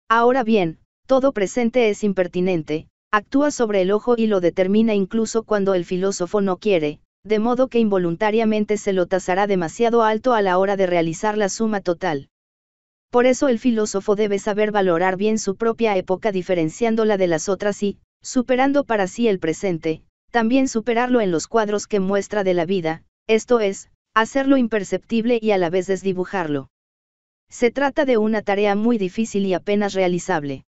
Speaker 1: Ahora bien, todo presente es impertinente, actúa sobre el ojo y lo determina incluso cuando el filósofo no quiere, de modo que involuntariamente se lo tasará demasiado alto a la hora de realizar la suma total. Por eso el filósofo debe saber valorar bien su propia época diferenciándola de las otras y, superando para sí el presente, también superarlo en los cuadros que muestra de la vida, esto es, hacerlo imperceptible y a la vez desdibujarlo. Se trata de una tarea muy difícil y apenas realizable.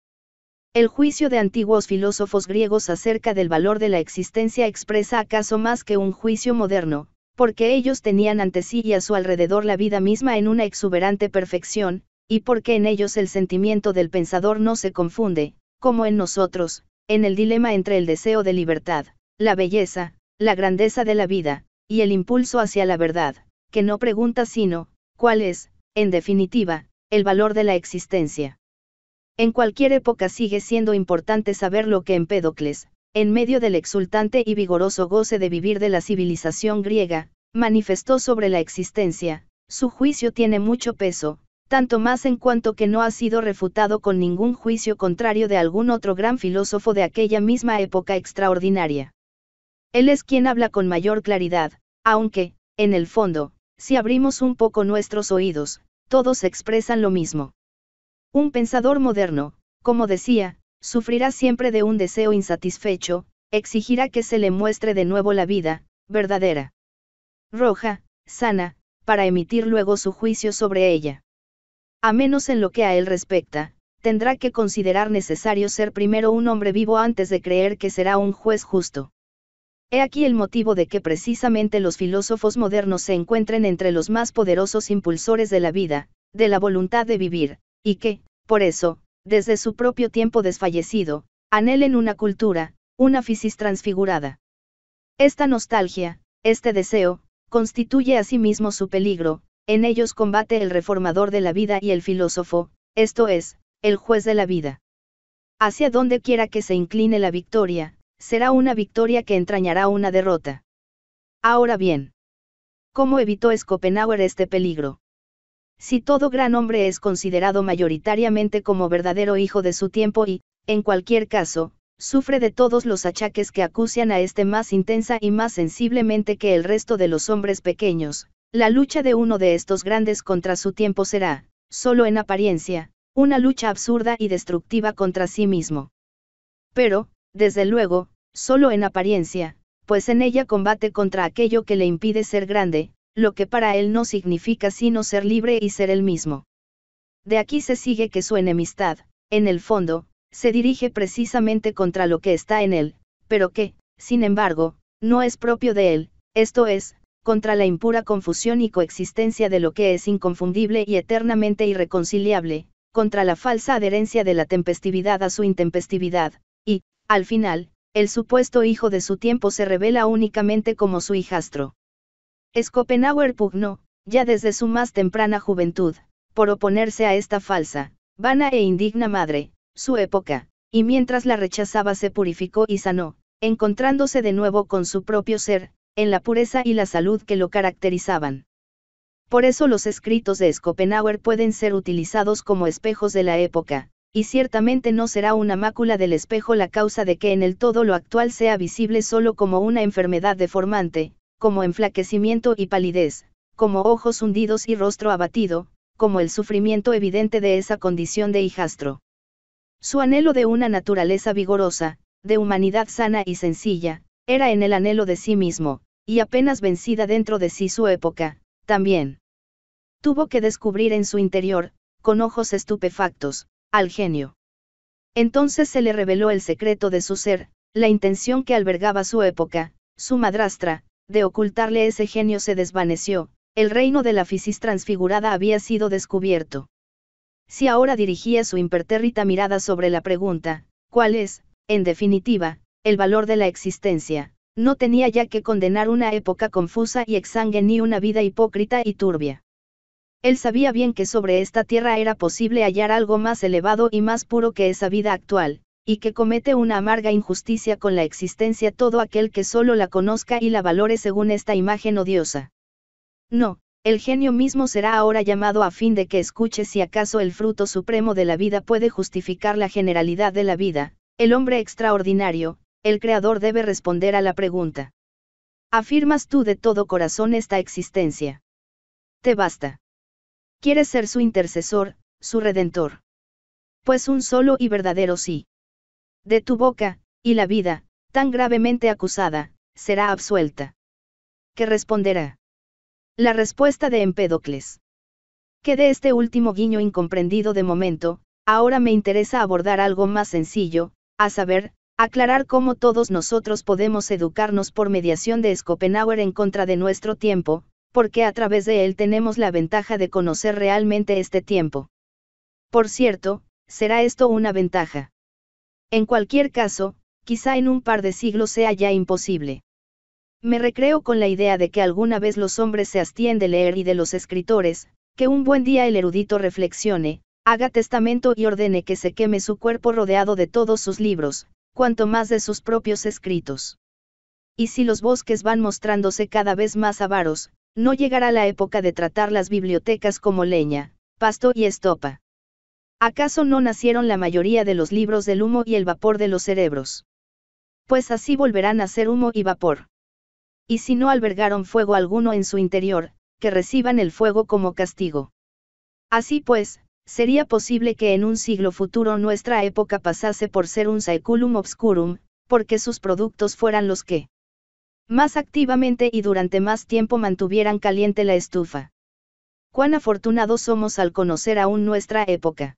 Speaker 1: El juicio de antiguos filósofos griegos acerca del valor de la existencia expresa acaso más que un juicio moderno, porque ellos tenían ante sí y a su alrededor la vida misma en una exuberante perfección, y porque en ellos el sentimiento del pensador no se confunde, como en nosotros, en el dilema entre el deseo de libertad, la belleza, la grandeza de la vida, y el impulso hacia la verdad, que no pregunta sino, ¿cuál es, en definitiva, el valor de la existencia? En cualquier época sigue siendo importante saber lo que Empédocles, en medio del exultante y vigoroso goce de vivir de la civilización griega, manifestó sobre la existencia, su juicio tiene mucho peso, tanto más en cuanto que no ha sido refutado con ningún juicio contrario de algún otro gran filósofo de aquella misma época extraordinaria. Él es quien habla con mayor claridad, aunque, en el fondo, si abrimos un poco nuestros oídos, todos expresan lo mismo. Un pensador moderno, como decía, sufrirá siempre de un deseo insatisfecho, exigirá que se le muestre de nuevo la vida, verdadera. Roja, sana, para emitir luego su juicio sobre ella. A menos en lo que a él respecta, tendrá que considerar necesario ser primero un hombre vivo antes de creer que será un juez justo. He aquí el motivo de que precisamente los filósofos modernos se encuentren entre los más poderosos impulsores de la vida, de la voluntad de vivir, y que, por eso, desde su propio tiempo desfallecido, anhelen una cultura, una fisis transfigurada. Esta nostalgia, este deseo, constituye asimismo su peligro, en ellos combate el reformador de la vida y el filósofo, esto es, el juez de la vida. Hacia donde quiera que se incline la victoria, será una victoria que entrañará una derrota. Ahora bien, ¿cómo evitó Schopenhauer este peligro? Si todo gran hombre es considerado mayoritariamente como verdadero hijo de su tiempo y, en cualquier caso, sufre de todos los achaques que acucian a este más intensa y más sensiblemente que el resto de los hombres pequeños, la lucha de uno de estos grandes contra su tiempo será, solo en apariencia, una lucha absurda y destructiva contra sí mismo. Pero, desde luego, solo en apariencia, pues en ella combate contra aquello que le impide ser grande, lo que para él no significa sino ser libre y ser él mismo. De aquí se sigue que su enemistad, en el fondo, se dirige precisamente contra lo que está en él, pero que, sin embargo, no es propio de él, esto es, contra la impura confusión y coexistencia de lo que es inconfundible y eternamente irreconciliable, contra la falsa adherencia de la tempestividad a su intempestividad, y, al final, el supuesto hijo de su tiempo se revela únicamente como su hijastro. Schopenhauer pugnó, ya desde su más temprana juventud, por oponerse a esta falsa, vana e indigna madre, su época, y mientras la rechazaba se purificó y sanó, encontrándose de nuevo con su propio ser, en la pureza y la salud que lo caracterizaban. Por eso los escritos de Schopenhauer pueden ser utilizados como espejos de la época, y ciertamente no será una mácula del espejo la causa de que en el todo lo actual sea visible solo como una enfermedad deformante, como enflaquecimiento y palidez, como ojos hundidos y rostro abatido, como el sufrimiento evidente de esa condición de hijastro. Su anhelo de una naturaleza vigorosa, de humanidad sana y sencilla, era en el anhelo de sí mismo, y apenas vencida dentro de sí su época, también. Tuvo que descubrir en su interior, con ojos estupefactos, al genio. Entonces se le reveló el secreto de su ser, la intención que albergaba su época, su madrastra, de ocultarle ese genio se desvaneció, el reino de la fisis transfigurada había sido descubierto. Si ahora dirigía su impertérrita mirada sobre la pregunta, ¿cuál es, en definitiva, el valor de la existencia? no tenía ya que condenar una época confusa y exangue ni una vida hipócrita y turbia. Él sabía bien que sobre esta tierra era posible hallar algo más elevado y más puro que esa vida actual, y que comete una amarga injusticia con la existencia todo aquel que solo la conozca y la valore según esta imagen odiosa. No, el genio mismo será ahora llamado a fin de que escuche si acaso el fruto supremo de la vida puede justificar la generalidad de la vida, el hombre extraordinario, el creador debe responder a la pregunta. ¿Afirmas tú de todo corazón esta existencia? Te basta. Quieres ser su intercesor, su redentor. Pues un solo y verdadero sí. De tu boca, y la vida, tan gravemente acusada, será absuelta. ¿Qué responderá? La respuesta de Empédocles. Que de este último guiño incomprendido de momento, ahora me interesa abordar algo más sencillo, a saber, aclarar cómo todos nosotros podemos educarnos por mediación de Schopenhauer en contra de nuestro tiempo, porque a través de él tenemos la ventaja de conocer realmente este tiempo. Por cierto, será esto una ventaja. En cualquier caso, quizá en un par de siglos sea ya imposible. Me recreo con la idea de que alguna vez los hombres se hastien de leer y de los escritores, que un buen día el erudito reflexione, haga testamento y ordene que se queme su cuerpo rodeado de todos sus libros, cuanto más de sus propios escritos. Y si los bosques van mostrándose cada vez más avaros, no llegará la época de tratar las bibliotecas como leña, pasto y estopa. ¿Acaso no nacieron la mayoría de los libros del humo y el vapor de los cerebros? Pues así volverán a ser humo y vapor. Y si no albergaron fuego alguno en su interior, que reciban el fuego como castigo. Así pues, sería posible que en un siglo futuro nuestra época pasase por ser un saeculum obscurum, porque sus productos fueran los que más activamente y durante más tiempo mantuvieran caliente la estufa. Cuán afortunados somos al conocer aún nuestra época.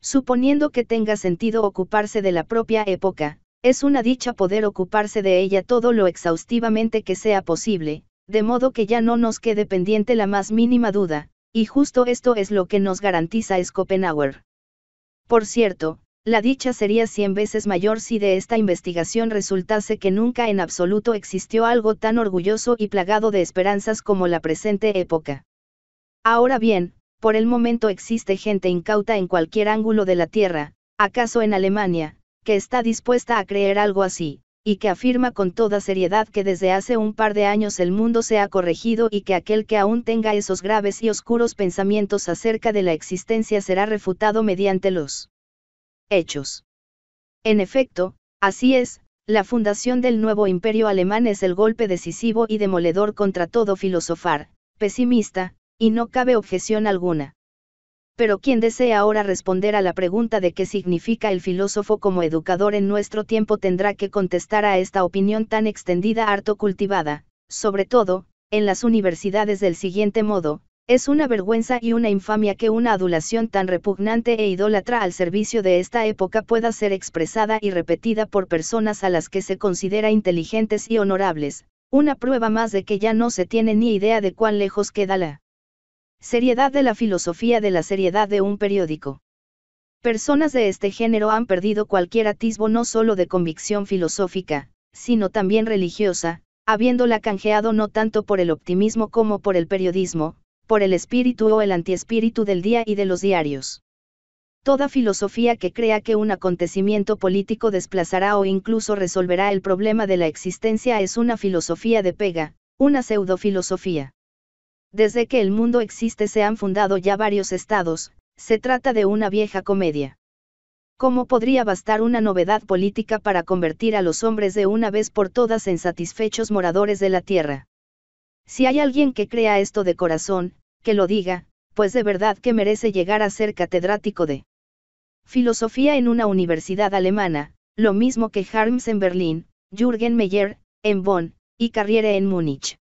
Speaker 1: Suponiendo que tenga sentido ocuparse de la propia época, es una dicha poder ocuparse de ella todo lo exhaustivamente que sea posible, de modo que ya no nos quede pendiente la más mínima duda, y justo esto es lo que nos garantiza Schopenhauer. Por cierto, la dicha sería cien veces mayor si de esta investigación resultase que nunca en absoluto existió algo tan orgulloso y plagado de esperanzas como la presente época. Ahora bien, por el momento existe gente incauta en cualquier ángulo de la Tierra, acaso en Alemania, que está dispuesta a creer algo así, y que afirma con toda seriedad que desde hace un par de años el mundo se ha corregido y que aquel que aún tenga esos graves y oscuros pensamientos acerca de la existencia será refutado mediante los hechos. En efecto, así es, la fundación del nuevo imperio alemán es el golpe decisivo y demoledor contra todo filosofar, pesimista, y no cabe objeción alguna. Pero quien desea ahora responder a la pregunta de qué significa el filósofo como educador en nuestro tiempo tendrá que contestar a esta opinión tan extendida harto cultivada, sobre todo, en las universidades del siguiente modo, es una vergüenza y una infamia que una adulación tan repugnante e idólatra al servicio de esta época pueda ser expresada y repetida por personas a las que se considera inteligentes y honorables, una prueba más de que ya no se tiene ni idea de cuán lejos queda la Seriedad de la filosofía de la seriedad de un periódico. Personas de este género han perdido cualquier atisbo no solo de convicción filosófica, sino también religiosa, habiéndola canjeado no tanto por el optimismo como por el periodismo, por el espíritu o el antiespíritu del día y de los diarios. Toda filosofía que crea que un acontecimiento político desplazará o incluso resolverá el problema de la existencia es una filosofía de pega, una pseudofilosofía. Desde que el mundo existe se han fundado ya varios estados, se trata de una vieja comedia. ¿Cómo podría bastar una novedad política para convertir a los hombres de una vez por todas en satisfechos moradores de la tierra? Si hay alguien que crea esto de corazón, que lo diga, pues de verdad que merece llegar a ser catedrático de filosofía en una universidad alemana, lo mismo que Harms en Berlín, Jürgen Meyer, en Bonn, y Carriere en Múnich.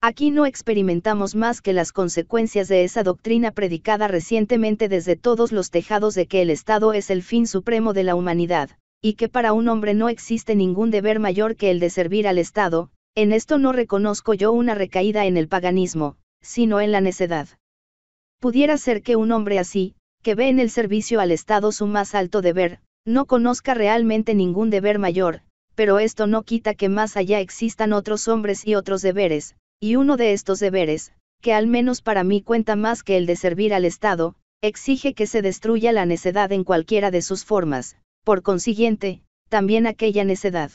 Speaker 1: Aquí no experimentamos más que las consecuencias de esa doctrina predicada recientemente desde todos los tejados de que el Estado es el fin supremo de la humanidad, y que para un hombre no existe ningún deber mayor que el de servir al Estado, en esto no reconozco yo una recaída en el paganismo, sino en la necedad. Pudiera ser que un hombre así, que ve en el servicio al Estado su más alto deber, no conozca realmente ningún deber mayor, pero esto no quita que más allá existan otros hombres y otros deberes, y uno de estos deberes, que al menos para mí cuenta más que el de servir al Estado, exige que se destruya la necedad en cualquiera de sus formas, por consiguiente, también aquella necedad.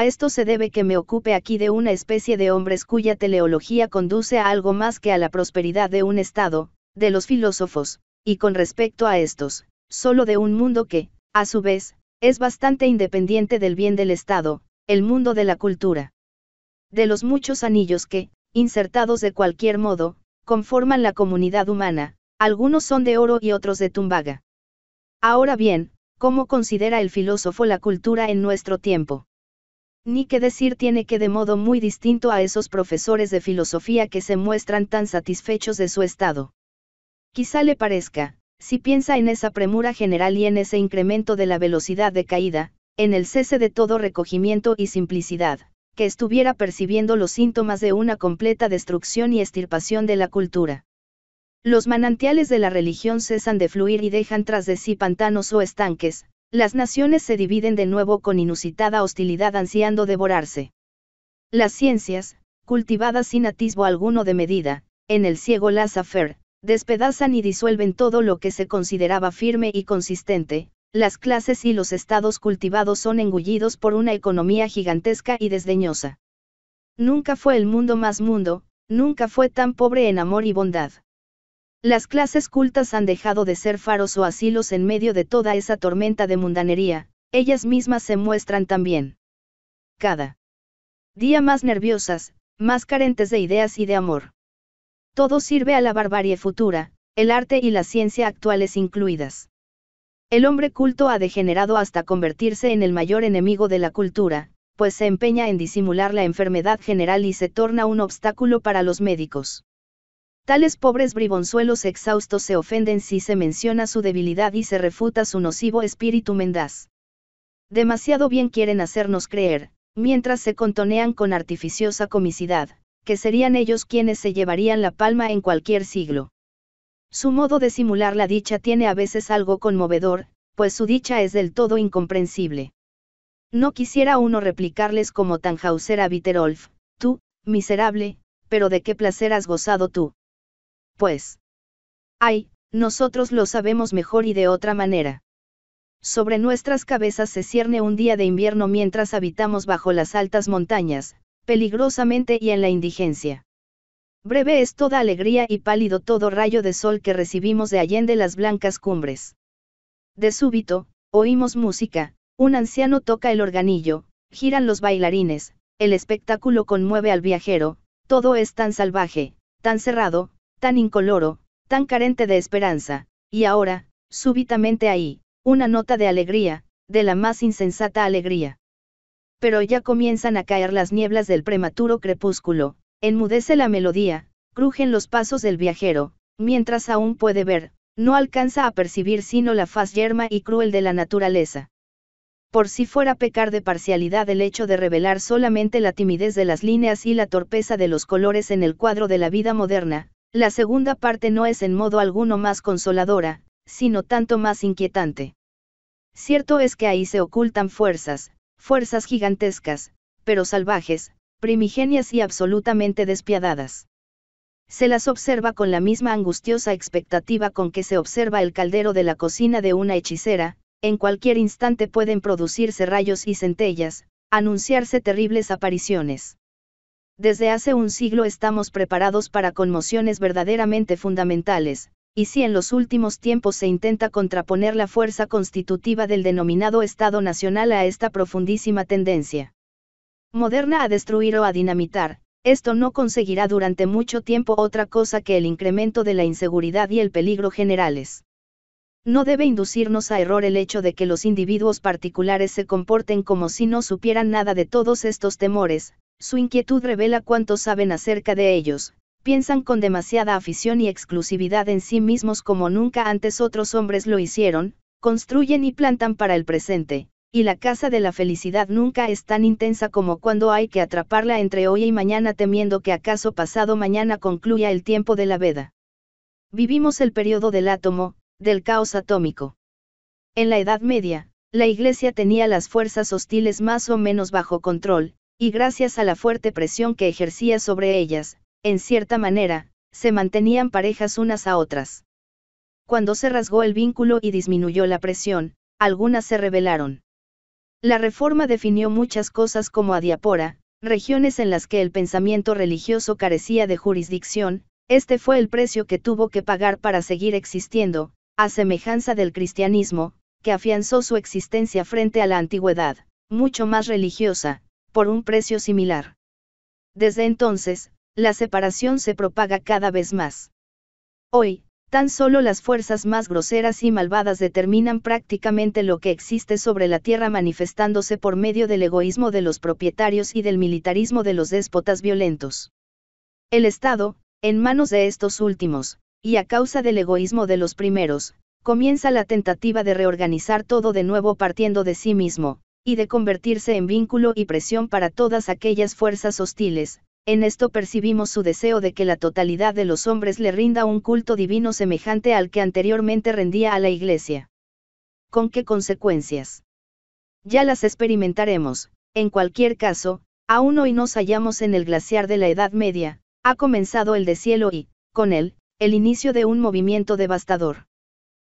Speaker 1: A esto se debe que me ocupe aquí de una especie de hombres cuya teleología conduce a algo más que a la prosperidad de un Estado, de los filósofos, y con respecto a estos, solo de un mundo que, a su vez, es bastante independiente del bien del Estado, el mundo de la cultura de los muchos anillos que, insertados de cualquier modo, conforman la comunidad humana, algunos son de oro y otros de tumbaga. Ahora bien, ¿cómo considera el filósofo la cultura en nuestro tiempo? Ni qué decir tiene que de modo muy distinto a esos profesores de filosofía que se muestran tan satisfechos de su estado. Quizá le parezca, si piensa en esa premura general y en ese incremento de la velocidad de caída, en el cese de todo recogimiento y simplicidad, que estuviera percibiendo los síntomas de una completa destrucción y estirpación de la cultura. Los manantiales de la religión cesan de fluir y dejan tras de sí pantanos o estanques, las naciones se dividen de nuevo con inusitada hostilidad ansiando devorarse. Las ciencias, cultivadas sin atisbo alguno de medida, en el ciego laissez despedazan y disuelven todo lo que se consideraba firme y consistente, las clases y los estados cultivados son engullidos por una economía gigantesca y desdeñosa. Nunca fue el mundo más mundo, nunca fue tan pobre en amor y bondad. Las clases cultas han dejado de ser faros o asilos en medio de toda esa tormenta de mundanería, ellas mismas se muestran también. Cada día más nerviosas, más carentes de ideas y de amor. Todo sirve a la barbarie futura, el arte y la ciencia actuales incluidas. El hombre culto ha degenerado hasta convertirse en el mayor enemigo de la cultura, pues se empeña en disimular la enfermedad general y se torna un obstáculo para los médicos. Tales pobres bribonzuelos exhaustos se ofenden si se menciona su debilidad y se refuta su nocivo espíritu mendaz. Demasiado bien quieren hacernos creer, mientras se contonean con artificiosa comicidad, que serían ellos quienes se llevarían la palma en cualquier siglo. Su modo de simular la dicha tiene a veces algo conmovedor, pues su dicha es del todo incomprensible. No quisiera uno replicarles como Tannhauser a Viterolf, tú, miserable, pero de qué placer has gozado tú pues. Ay, nosotros lo sabemos mejor y de otra manera. Sobre nuestras cabezas se cierne un día de invierno mientras habitamos bajo las altas montañas, peligrosamente y en la indigencia. Breve es toda alegría y pálido todo rayo de sol que recibimos de allende las blancas cumbres. De súbito, oímos música, un anciano toca el organillo, giran los bailarines, el espectáculo conmueve al viajero, todo es tan salvaje, tan cerrado, tan incoloro, tan carente de esperanza, y ahora, súbitamente ahí, una nota de alegría, de la más insensata alegría. Pero ya comienzan a caer las nieblas del prematuro crepúsculo, enmudece la melodía, crujen los pasos del viajero, mientras aún puede ver, no alcanza a percibir sino la faz yerma y cruel de la naturaleza. Por si fuera pecar de parcialidad el hecho de revelar solamente la timidez de las líneas y la torpeza de los colores en el cuadro de la vida moderna, la segunda parte no es en modo alguno más consoladora, sino tanto más inquietante. Cierto es que ahí se ocultan fuerzas, fuerzas gigantescas, pero salvajes, primigenias y absolutamente despiadadas. Se las observa con la misma angustiosa expectativa con que se observa el caldero de la cocina de una hechicera, en cualquier instante pueden producirse rayos y centellas, anunciarse terribles apariciones. Desde hace un siglo estamos preparados para conmociones verdaderamente fundamentales, y si en los últimos tiempos se intenta contraponer la fuerza constitutiva del denominado Estado Nacional a esta profundísima tendencia moderna a destruir o a dinamitar, esto no conseguirá durante mucho tiempo otra cosa que el incremento de la inseguridad y el peligro generales. No debe inducirnos a error el hecho de que los individuos particulares se comporten como si no supieran nada de todos estos temores, su inquietud revela cuánto saben acerca de ellos, piensan con demasiada afición y exclusividad en sí mismos como nunca antes otros hombres lo hicieron, construyen y plantan para el presente, y la casa de la felicidad nunca es tan intensa como cuando hay que atraparla entre hoy y mañana temiendo que acaso pasado mañana concluya el tiempo de la veda. Vivimos el periodo del átomo, del caos atómico. En la Edad Media, la Iglesia tenía las fuerzas hostiles más o menos bajo control, y gracias a la fuerte presión que ejercía sobre ellas, en cierta manera, se mantenían parejas unas a otras. Cuando se rasgó el vínculo y disminuyó la presión, algunas se rebelaron. La reforma definió muchas cosas como adiapora, regiones en las que el pensamiento religioso carecía de jurisdicción, este fue el precio que tuvo que pagar para seguir existiendo, a semejanza del cristianismo, que afianzó su existencia frente a la antigüedad, mucho más religiosa, por un precio similar. Desde entonces, la separación se propaga cada vez más. Hoy, Tan solo las fuerzas más groseras y malvadas determinan prácticamente lo que existe sobre la Tierra manifestándose por medio del egoísmo de los propietarios y del militarismo de los déspotas violentos. El Estado, en manos de estos últimos, y a causa del egoísmo de los primeros, comienza la tentativa de reorganizar todo de nuevo partiendo de sí mismo, y de convertirse en vínculo y presión para todas aquellas fuerzas hostiles, en esto percibimos su deseo de que la totalidad de los hombres le rinda un culto divino semejante al que anteriormente rendía a la Iglesia. ¿Con qué consecuencias? Ya las experimentaremos, en cualquier caso, aún hoy nos hallamos en el glaciar de la Edad Media, ha comenzado el deshielo y, con él, el inicio de un movimiento devastador.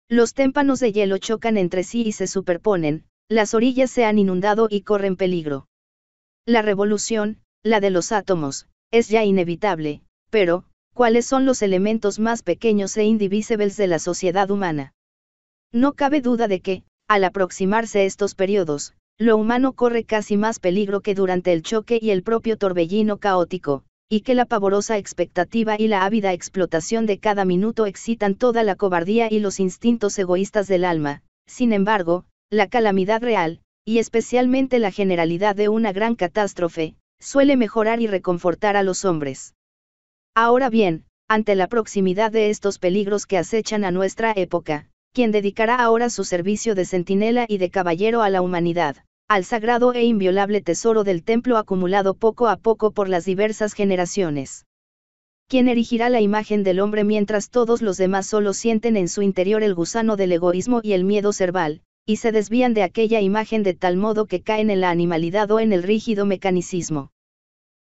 Speaker 1: Los témpanos de hielo chocan entre sí y se superponen, las orillas se han inundado y corren peligro. La revolución, la de los átomos, es ya inevitable, pero, ¿cuáles son los elementos más pequeños e indivisibles de la sociedad humana? No cabe duda de que, al aproximarse estos periodos, lo humano corre casi más peligro que durante el choque y el propio torbellino caótico, y que la pavorosa expectativa y la ávida explotación de cada minuto excitan toda la cobardía y los instintos egoístas del alma. Sin embargo, la calamidad real, y especialmente la generalidad de una gran catástrofe, suele mejorar y reconfortar a los hombres. Ahora bien, ante la proximidad de estos peligros que acechan a nuestra época, quien dedicará ahora su servicio de centinela y de caballero a la humanidad, al sagrado e inviolable tesoro del templo acumulado poco a poco por las diversas generaciones. Quien erigirá la imagen del hombre mientras todos los demás solo sienten en su interior el gusano del egoísmo y el miedo cerval, y se desvían de aquella imagen de tal modo que caen en la animalidad o en el rígido mecanicismo.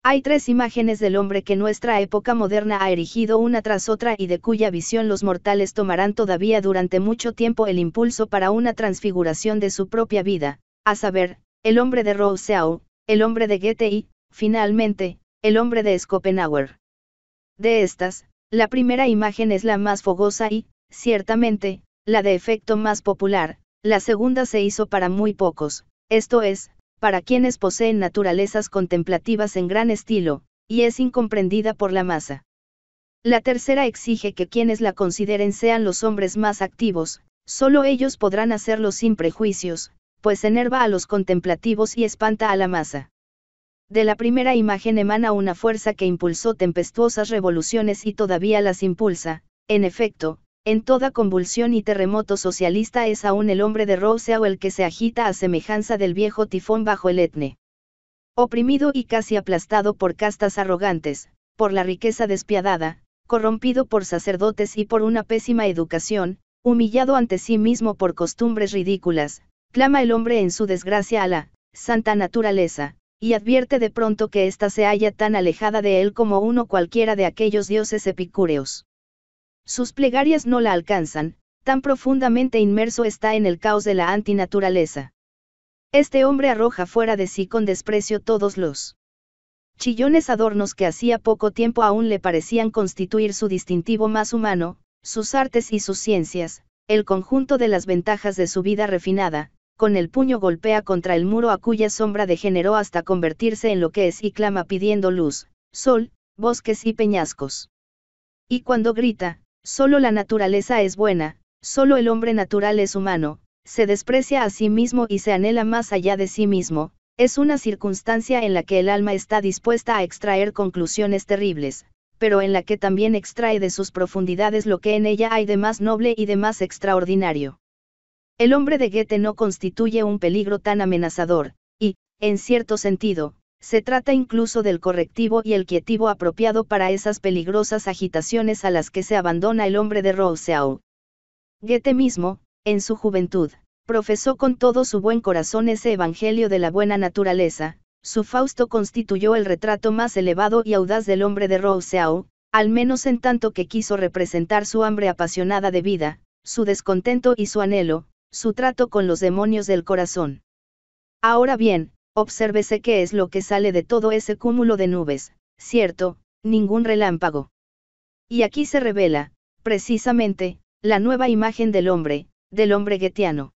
Speaker 1: Hay tres imágenes del hombre que nuestra época moderna ha erigido una tras otra y de cuya visión los mortales tomarán todavía durante mucho tiempo el impulso para una transfiguración de su propia vida, a saber, el hombre de Rousseau, el hombre de Goethe y, finalmente, el hombre de Schopenhauer. De estas, la primera imagen es la más fogosa y, ciertamente, la de efecto más popular, la segunda se hizo para muy pocos, esto es, para quienes poseen naturalezas contemplativas en gran estilo, y es incomprendida por la masa. La tercera exige que quienes la consideren sean los hombres más activos, solo ellos podrán hacerlo sin prejuicios, pues enerva a los contemplativos y espanta a la masa. De la primera imagen emana una fuerza que impulsó tempestuosas revoluciones y todavía las impulsa, en efecto, en toda convulsión y terremoto socialista es aún el hombre de Rousseau el que se agita a semejanza del viejo tifón bajo el Etne. Oprimido y casi aplastado por castas arrogantes, por la riqueza despiadada, corrompido por sacerdotes y por una pésima educación, humillado ante sí mismo por costumbres ridículas, clama el hombre en su desgracia a la santa naturaleza, y advierte de pronto que ésta se halla tan alejada de él como uno cualquiera de aquellos dioses epicúreos. Sus plegarias no la alcanzan, tan profundamente inmerso está en el caos de la antinaturaleza. Este hombre arroja fuera de sí con desprecio todos los chillones adornos que hacía poco tiempo aún le parecían constituir su distintivo más humano, sus artes y sus ciencias, el conjunto de las ventajas de su vida refinada, con el puño golpea contra el muro a cuya sombra degeneró hasta convertirse en lo que es y clama pidiendo luz, sol, bosques y peñascos. Y cuando grita, Solo la naturaleza es buena, solo el hombre natural es humano, se desprecia a sí mismo y se anhela más allá de sí mismo, es una circunstancia en la que el alma está dispuesta a extraer conclusiones terribles, pero en la que también extrae de sus profundidades lo que en ella hay de más noble y de más extraordinario. El hombre de Goethe no constituye un peligro tan amenazador, y, en cierto sentido, se trata incluso del correctivo y el quietivo apropiado para esas peligrosas agitaciones a las que se abandona el hombre de Rousseau. Goethe mismo, en su juventud, profesó con todo su buen corazón ese evangelio de la buena naturaleza, su Fausto constituyó el retrato más elevado y audaz del hombre de Rousseau, al menos en tanto que quiso representar su hambre apasionada de vida, su descontento y su anhelo, su trato con los demonios del corazón. Ahora bien, Obsérvese qué es lo que sale de todo ese cúmulo de nubes, cierto, ningún relámpago. Y aquí se revela, precisamente, la nueva imagen del hombre, del hombre guetiano.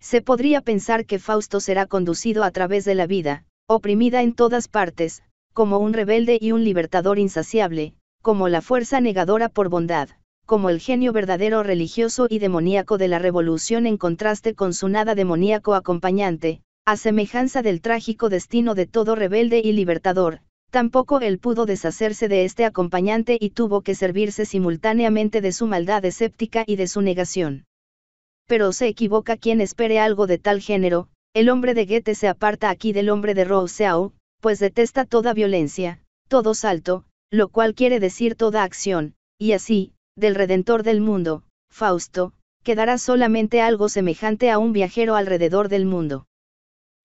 Speaker 1: Se podría pensar que Fausto será conducido a través de la vida, oprimida en todas partes, como un rebelde y un libertador insaciable, como la fuerza negadora por bondad, como el genio verdadero religioso y demoníaco de la revolución en contraste con su nada demoníaco acompañante, a semejanza del trágico destino de todo rebelde y libertador, tampoco él pudo deshacerse de este acompañante y tuvo que servirse simultáneamente de su maldad escéptica y de su negación. Pero se equivoca quien espere algo de tal género, el hombre de Goethe se aparta aquí del hombre de Rousseau, pues detesta toda violencia, todo salto, lo cual quiere decir toda acción, y así, del Redentor del mundo, Fausto, quedará solamente algo semejante a un viajero alrededor del mundo.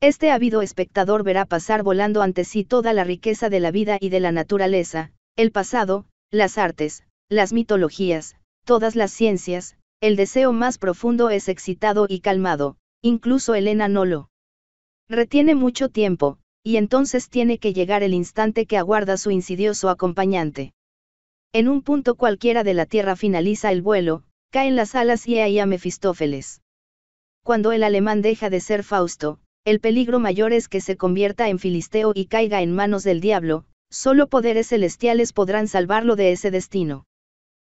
Speaker 1: Este ávido espectador verá pasar volando ante sí toda la riqueza de la vida y de la naturaleza, el pasado, las artes, las mitologías, todas las ciencias, el deseo más profundo es excitado y calmado, incluso Elena no lo retiene mucho tiempo, y entonces tiene que llegar el instante que aguarda su insidioso acompañante. En un punto cualquiera de la Tierra finaliza el vuelo, caen las alas y ahí a Mefistófeles. Cuando el alemán deja de ser Fausto, el peligro mayor es que se convierta en filisteo y caiga en manos del diablo, solo poderes celestiales podrán salvarlo de ese destino.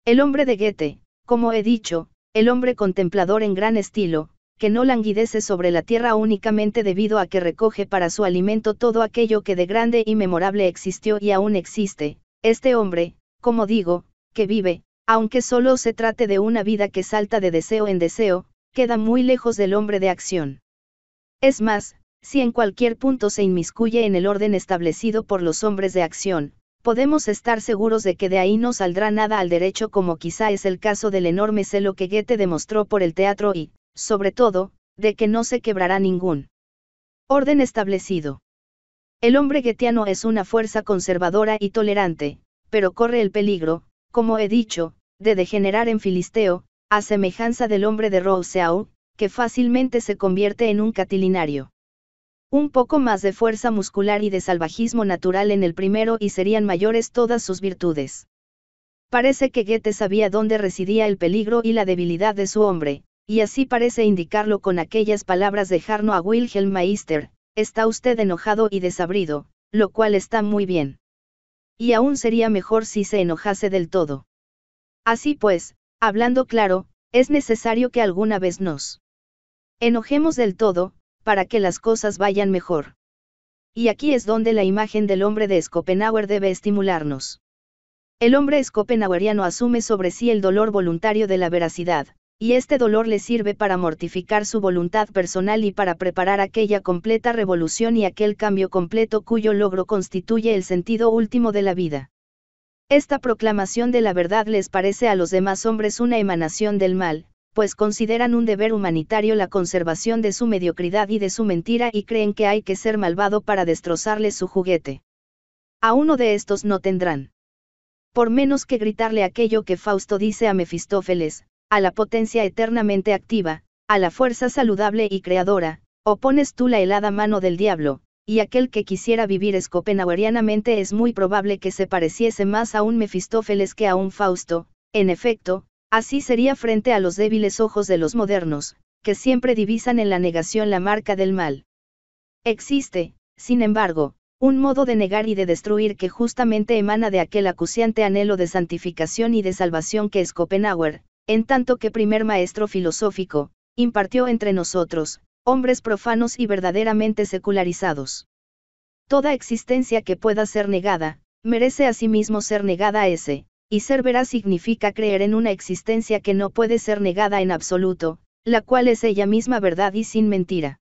Speaker 1: El hombre de Goethe, como he dicho, el hombre contemplador en gran estilo, que no languidece sobre la tierra únicamente debido a que recoge para su alimento todo aquello que de grande y memorable existió y aún existe, este hombre, como digo, que vive, aunque solo se trate de una vida que salta de deseo en deseo, queda muy lejos del hombre de acción. Es más, si en cualquier punto se inmiscuye en el orden establecido por los hombres de acción, podemos estar seguros de que de ahí no saldrá nada al derecho como quizá es el caso del enorme celo que Goethe demostró por el teatro y, sobre todo, de que no se quebrará ningún orden establecido. El hombre goetiano es una fuerza conservadora y tolerante, pero corre el peligro, como he dicho, de degenerar en filisteo, a semejanza del hombre de Rousseau, que fácilmente se convierte en un catilinario. Un poco más de fuerza muscular y de salvajismo natural en el primero y serían mayores todas sus virtudes. Parece que Goethe sabía dónde residía el peligro y la debilidad de su hombre, y así parece indicarlo con aquellas palabras de Jarno a Wilhelm Meister, está usted enojado y desabrido, lo cual está muy bien. Y aún sería mejor si se enojase del todo. Así pues, hablando claro, es necesario que alguna vez nos Enojemos del todo, para que las cosas vayan mejor. Y aquí es donde la imagen del hombre de Schopenhauer debe estimularnos. El hombre schopenhaueriano asume sobre sí el dolor voluntario de la veracidad, y este dolor le sirve para mortificar su voluntad personal y para preparar aquella completa revolución y aquel cambio completo cuyo logro constituye el sentido último de la vida. Esta proclamación de la verdad les parece a los demás hombres una emanación del mal, pues consideran un deber humanitario la conservación de su mediocridad y de su mentira y creen que hay que ser malvado para destrozarle su juguete. A uno de estos no tendrán. Por menos que gritarle aquello que Fausto dice a Mefistófeles, a la potencia eternamente activa, a la fuerza saludable y creadora, opones tú la helada mano del diablo, y aquel que quisiera vivir escopenhauerianamente es muy probable que se pareciese más a un Mefistófeles que a un Fausto, en efecto, Así sería frente a los débiles ojos de los modernos, que siempre divisan en la negación la marca del mal. Existe, sin embargo, un modo de negar y de destruir que justamente emana de aquel acuciante anhelo de santificación y de salvación que es Schopenhauer, en tanto que primer maestro filosófico, impartió entre nosotros, hombres profanos y verdaderamente secularizados. Toda existencia que pueda ser negada, merece asimismo ser negada a ese, y ser veraz significa creer en una existencia que no puede ser negada en absoluto, la cual es ella misma verdad y sin mentira.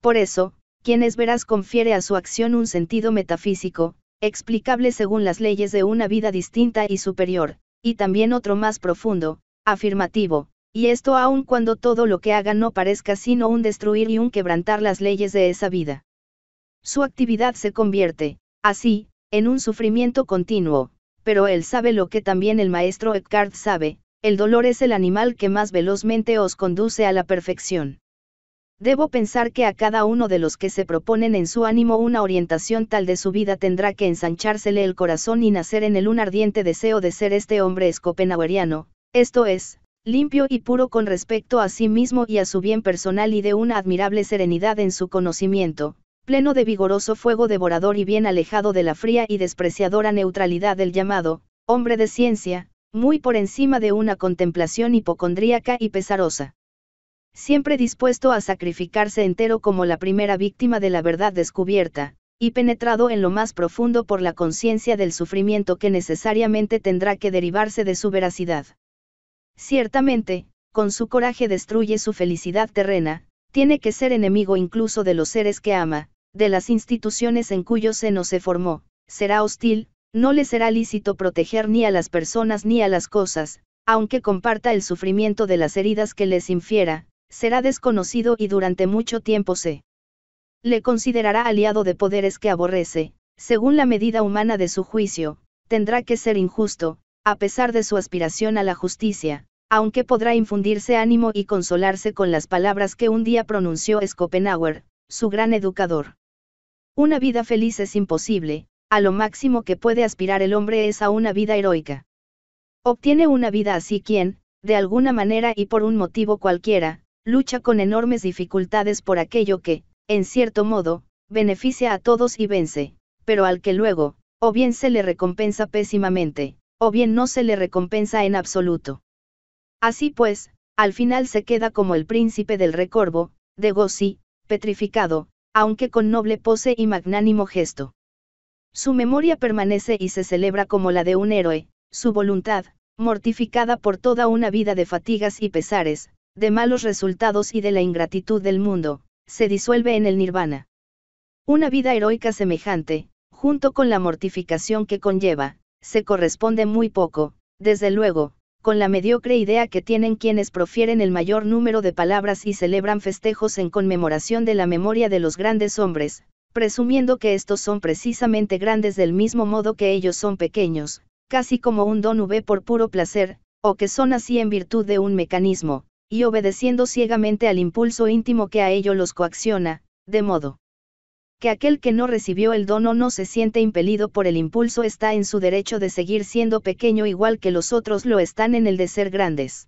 Speaker 1: Por eso, quien es confiere a su acción un sentido metafísico, explicable según las leyes de una vida distinta y superior, y también otro más profundo, afirmativo, y esto aun cuando todo lo que haga no parezca sino un destruir y un quebrantar las leyes de esa vida. Su actividad se convierte, así, en un sufrimiento continuo, pero él sabe lo que también el maestro Eckhart sabe, el dolor es el animal que más velozmente os conduce a la perfección. Debo pensar que a cada uno de los que se proponen en su ánimo una orientación tal de su vida tendrá que ensanchársele el corazón y nacer en él un ardiente deseo de ser este hombre escopenhaueriano, esto es, limpio y puro con respecto a sí mismo y a su bien personal y de una admirable serenidad en su conocimiento, pleno de vigoroso fuego devorador y bien alejado de la fría y despreciadora neutralidad del llamado, hombre de ciencia, muy por encima de una contemplación hipocondríaca y pesarosa. Siempre dispuesto a sacrificarse entero como la primera víctima de la verdad descubierta, y penetrado en lo más profundo por la conciencia del sufrimiento que necesariamente tendrá que derivarse de su veracidad. Ciertamente, con su coraje destruye su felicidad terrena, tiene que ser enemigo incluso de los seres que ama, de las instituciones en cuyo seno se formó, será hostil, no le será lícito proteger ni a las personas ni a las cosas, aunque comparta el sufrimiento de las heridas que les infiera, será desconocido y durante mucho tiempo se le considerará aliado de poderes que aborrece, según la medida humana de su juicio, tendrá que ser injusto, a pesar de su aspiración a la justicia, aunque podrá infundirse ánimo y consolarse con las palabras que un día pronunció Schopenhauer, su gran educador. Una vida feliz es imposible, a lo máximo que puede aspirar el hombre es a una vida heroica. Obtiene una vida así quien, de alguna manera y por un motivo cualquiera, lucha con enormes dificultades por aquello que, en cierto modo, beneficia a todos y vence, pero al que luego, o bien se le recompensa pésimamente, o bien no se le recompensa en absoluto. Así pues, al final se queda como el príncipe del recorvo, de Gossi, petrificado, aunque con noble pose y magnánimo gesto. Su memoria permanece y se celebra como la de un héroe, su voluntad, mortificada por toda una vida de fatigas y pesares, de malos resultados y de la ingratitud del mundo, se disuelve en el nirvana. Una vida heroica semejante, junto con la mortificación que conlleva, se corresponde muy poco, desde luego, con la mediocre idea que tienen quienes profieren el mayor número de palabras y celebran festejos en conmemoración de la memoria de los grandes hombres, presumiendo que estos son precisamente grandes del mismo modo que ellos son pequeños, casi como un don V por puro placer, o que son así en virtud de un mecanismo, y obedeciendo ciegamente al impulso íntimo que a ello los coacciona, de modo que aquel que no recibió el dono no se siente impelido por el impulso está en su derecho de seguir siendo pequeño igual que los otros lo están en el de ser grandes.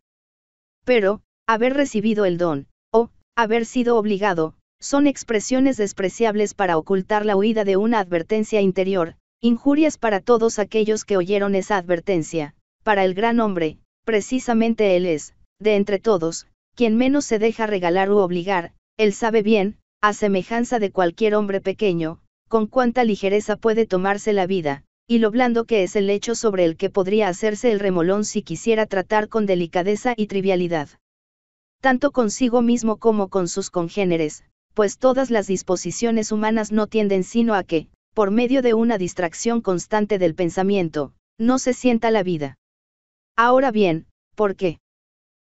Speaker 1: Pero, haber recibido el don, o, haber sido obligado, son expresiones despreciables para ocultar la huida de una advertencia interior, injurias para todos aquellos que oyeron esa advertencia, para el gran hombre, precisamente él es, de entre todos, quien menos se deja regalar u obligar, él sabe bien, a semejanza de cualquier hombre pequeño, con cuánta ligereza puede tomarse la vida, y lo blando que es el lecho sobre el que podría hacerse el remolón si quisiera tratar con delicadeza y trivialidad. Tanto consigo mismo como con sus congéneres, pues todas las disposiciones humanas no tienden sino a que, por medio de una distracción constante del pensamiento, no se sienta la vida. Ahora bien, ¿por qué?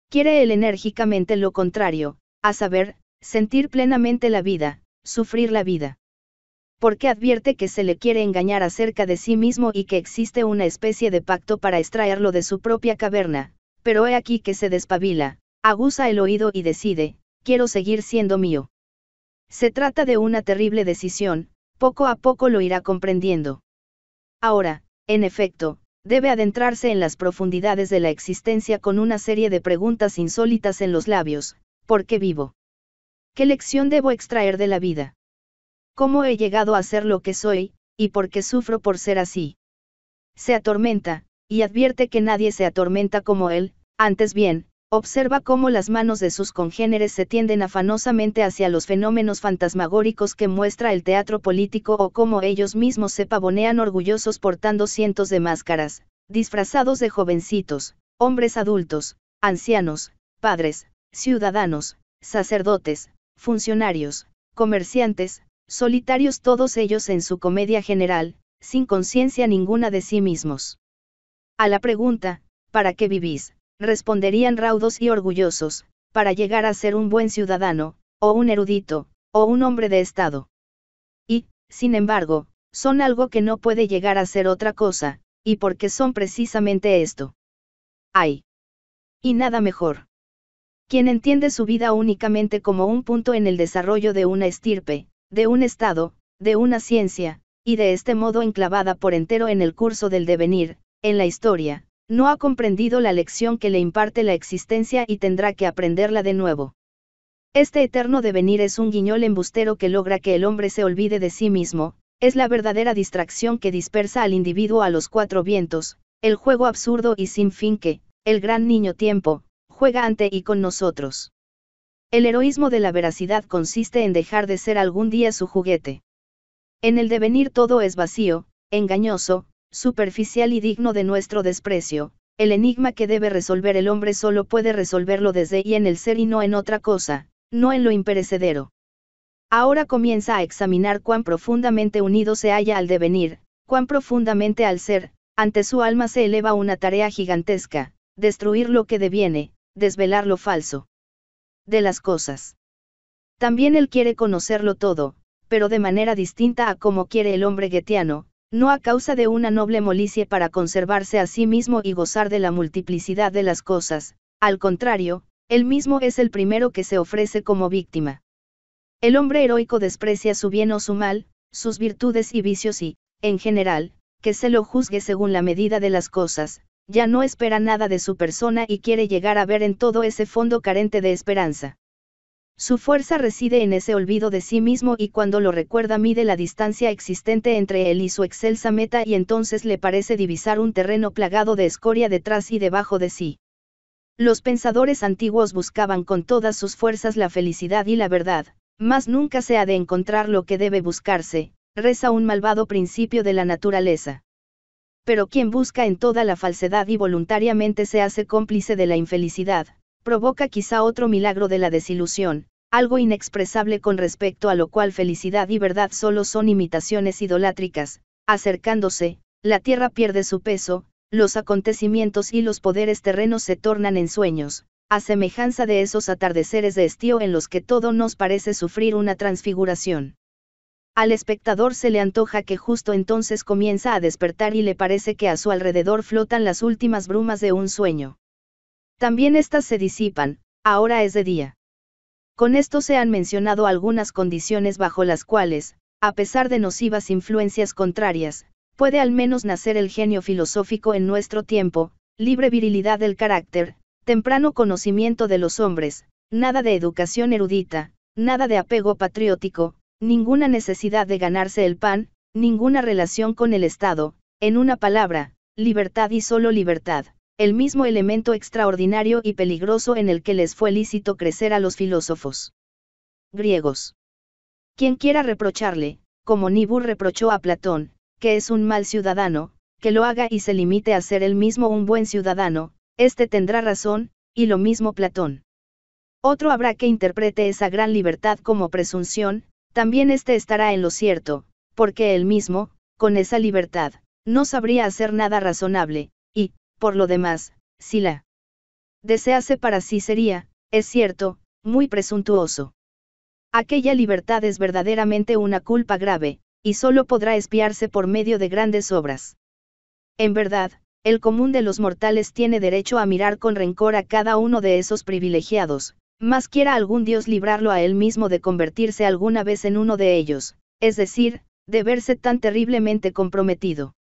Speaker 1: Quiere él enérgicamente lo contrario, a saber, sentir plenamente la vida, sufrir la vida. Porque advierte que se le quiere engañar acerca de sí mismo y que existe una especie de pacto para extraerlo de su propia caverna, pero he aquí que se despabila, aguza el oído y decide, quiero seguir siendo mío. Se trata de una terrible decisión, poco a poco lo irá comprendiendo. Ahora, en efecto, debe adentrarse en las profundidades de la existencia con una serie de preguntas insólitas en los labios, ¿por qué vivo? ¿Qué lección debo extraer de la vida? ¿Cómo he llegado a ser lo que soy, y por qué sufro por ser así? Se atormenta, y advierte que nadie se atormenta como él, antes bien, observa cómo las manos de sus congéneres se tienden afanosamente hacia los fenómenos fantasmagóricos que muestra el teatro político o cómo ellos mismos se pavonean orgullosos portando cientos de máscaras, disfrazados de jovencitos, hombres adultos, ancianos, padres, ciudadanos, sacerdotes, funcionarios, comerciantes, solitarios todos ellos en su comedia general, sin conciencia ninguna de sí mismos. A la pregunta, ¿para qué vivís? responderían raudos y orgullosos, para llegar a ser un buen ciudadano, o un erudito, o un hombre de Estado. Y, sin embargo, son algo que no puede llegar a ser otra cosa, y porque son precisamente esto. Hay. Y nada mejor. Quien entiende su vida únicamente como un punto en el desarrollo de una estirpe, de un estado, de una ciencia, y de este modo enclavada por entero en el curso del devenir, en la historia, no ha comprendido la lección que le imparte la existencia y tendrá que aprenderla de nuevo. Este eterno devenir es un guiñol embustero que logra que el hombre se olvide de sí mismo, es la verdadera distracción que dispersa al individuo a los cuatro vientos, el juego absurdo y sin fin que, el gran niño tiempo, juega ante y con nosotros. El heroísmo de la veracidad consiste en dejar de ser algún día su juguete. En el devenir todo es vacío, engañoso, superficial y digno de nuestro desprecio, el enigma que debe resolver el hombre solo puede resolverlo desde y en el ser y no en otra cosa, no en lo imperecedero. Ahora comienza a examinar cuán profundamente unido se halla al devenir, cuán profundamente al ser, ante su alma se eleva una tarea gigantesca, destruir lo que deviene, desvelar lo falso. De las cosas. También él quiere conocerlo todo, pero de manera distinta a como quiere el hombre guetiano, no a causa de una noble molicie para conservarse a sí mismo y gozar de la multiplicidad de las cosas, al contrario, él mismo es el primero que se ofrece como víctima. El hombre heroico desprecia su bien o su mal, sus virtudes y vicios y, en general, que se lo juzgue según la medida de las cosas, ya no espera nada de su persona y quiere llegar a ver en todo ese fondo carente de esperanza. Su fuerza reside en ese olvido de sí mismo y cuando lo recuerda mide la distancia existente entre él y su excelsa meta y entonces le parece divisar un terreno plagado de escoria detrás y debajo de sí. Los pensadores antiguos buscaban con todas sus fuerzas la felicidad y la verdad, mas nunca se ha de encontrar lo que debe buscarse, reza un malvado principio de la naturaleza. Pero quien busca en toda la falsedad y voluntariamente se hace cómplice de la infelicidad, provoca quizá otro milagro de la desilusión, algo inexpresable con respecto a lo cual felicidad y verdad solo son imitaciones idolátricas, acercándose, la tierra pierde su peso, los acontecimientos y los poderes terrenos se tornan en sueños, a semejanza de esos atardeceres de estío en los que todo nos parece sufrir una transfiguración. Al espectador se le antoja que justo entonces comienza a despertar y le parece que a su alrededor flotan las últimas brumas de un sueño. También éstas se disipan, ahora es de día. Con esto se han mencionado algunas condiciones bajo las cuales, a pesar de nocivas influencias contrarias, puede al menos nacer el genio filosófico en nuestro tiempo, libre virilidad del carácter, temprano conocimiento de los hombres, nada de educación erudita, nada de apego patriótico, ninguna necesidad de ganarse el pan, ninguna relación con el Estado, en una palabra, libertad y solo libertad, el mismo elemento extraordinario y peligroso en el que les fue lícito crecer a los filósofos griegos. Quien quiera reprocharle, como Nibur reprochó a Platón, que es un mal ciudadano, que lo haga y se limite a ser él mismo un buen ciudadano, este tendrá razón, y lo mismo Platón. Otro habrá que interprete esa gran libertad como presunción, también éste estará en lo cierto, porque él mismo, con esa libertad, no sabría hacer nada razonable, y, por lo demás, si la desease para sí sería, es cierto, muy presuntuoso. Aquella libertad es verdaderamente una culpa grave, y solo podrá espiarse por medio de grandes obras. En verdad, el común de los mortales tiene derecho a mirar con rencor a cada uno de esos privilegiados, más quiera algún Dios librarlo a él mismo de convertirse alguna vez en uno de ellos, es decir, de verse tan terriblemente comprometido.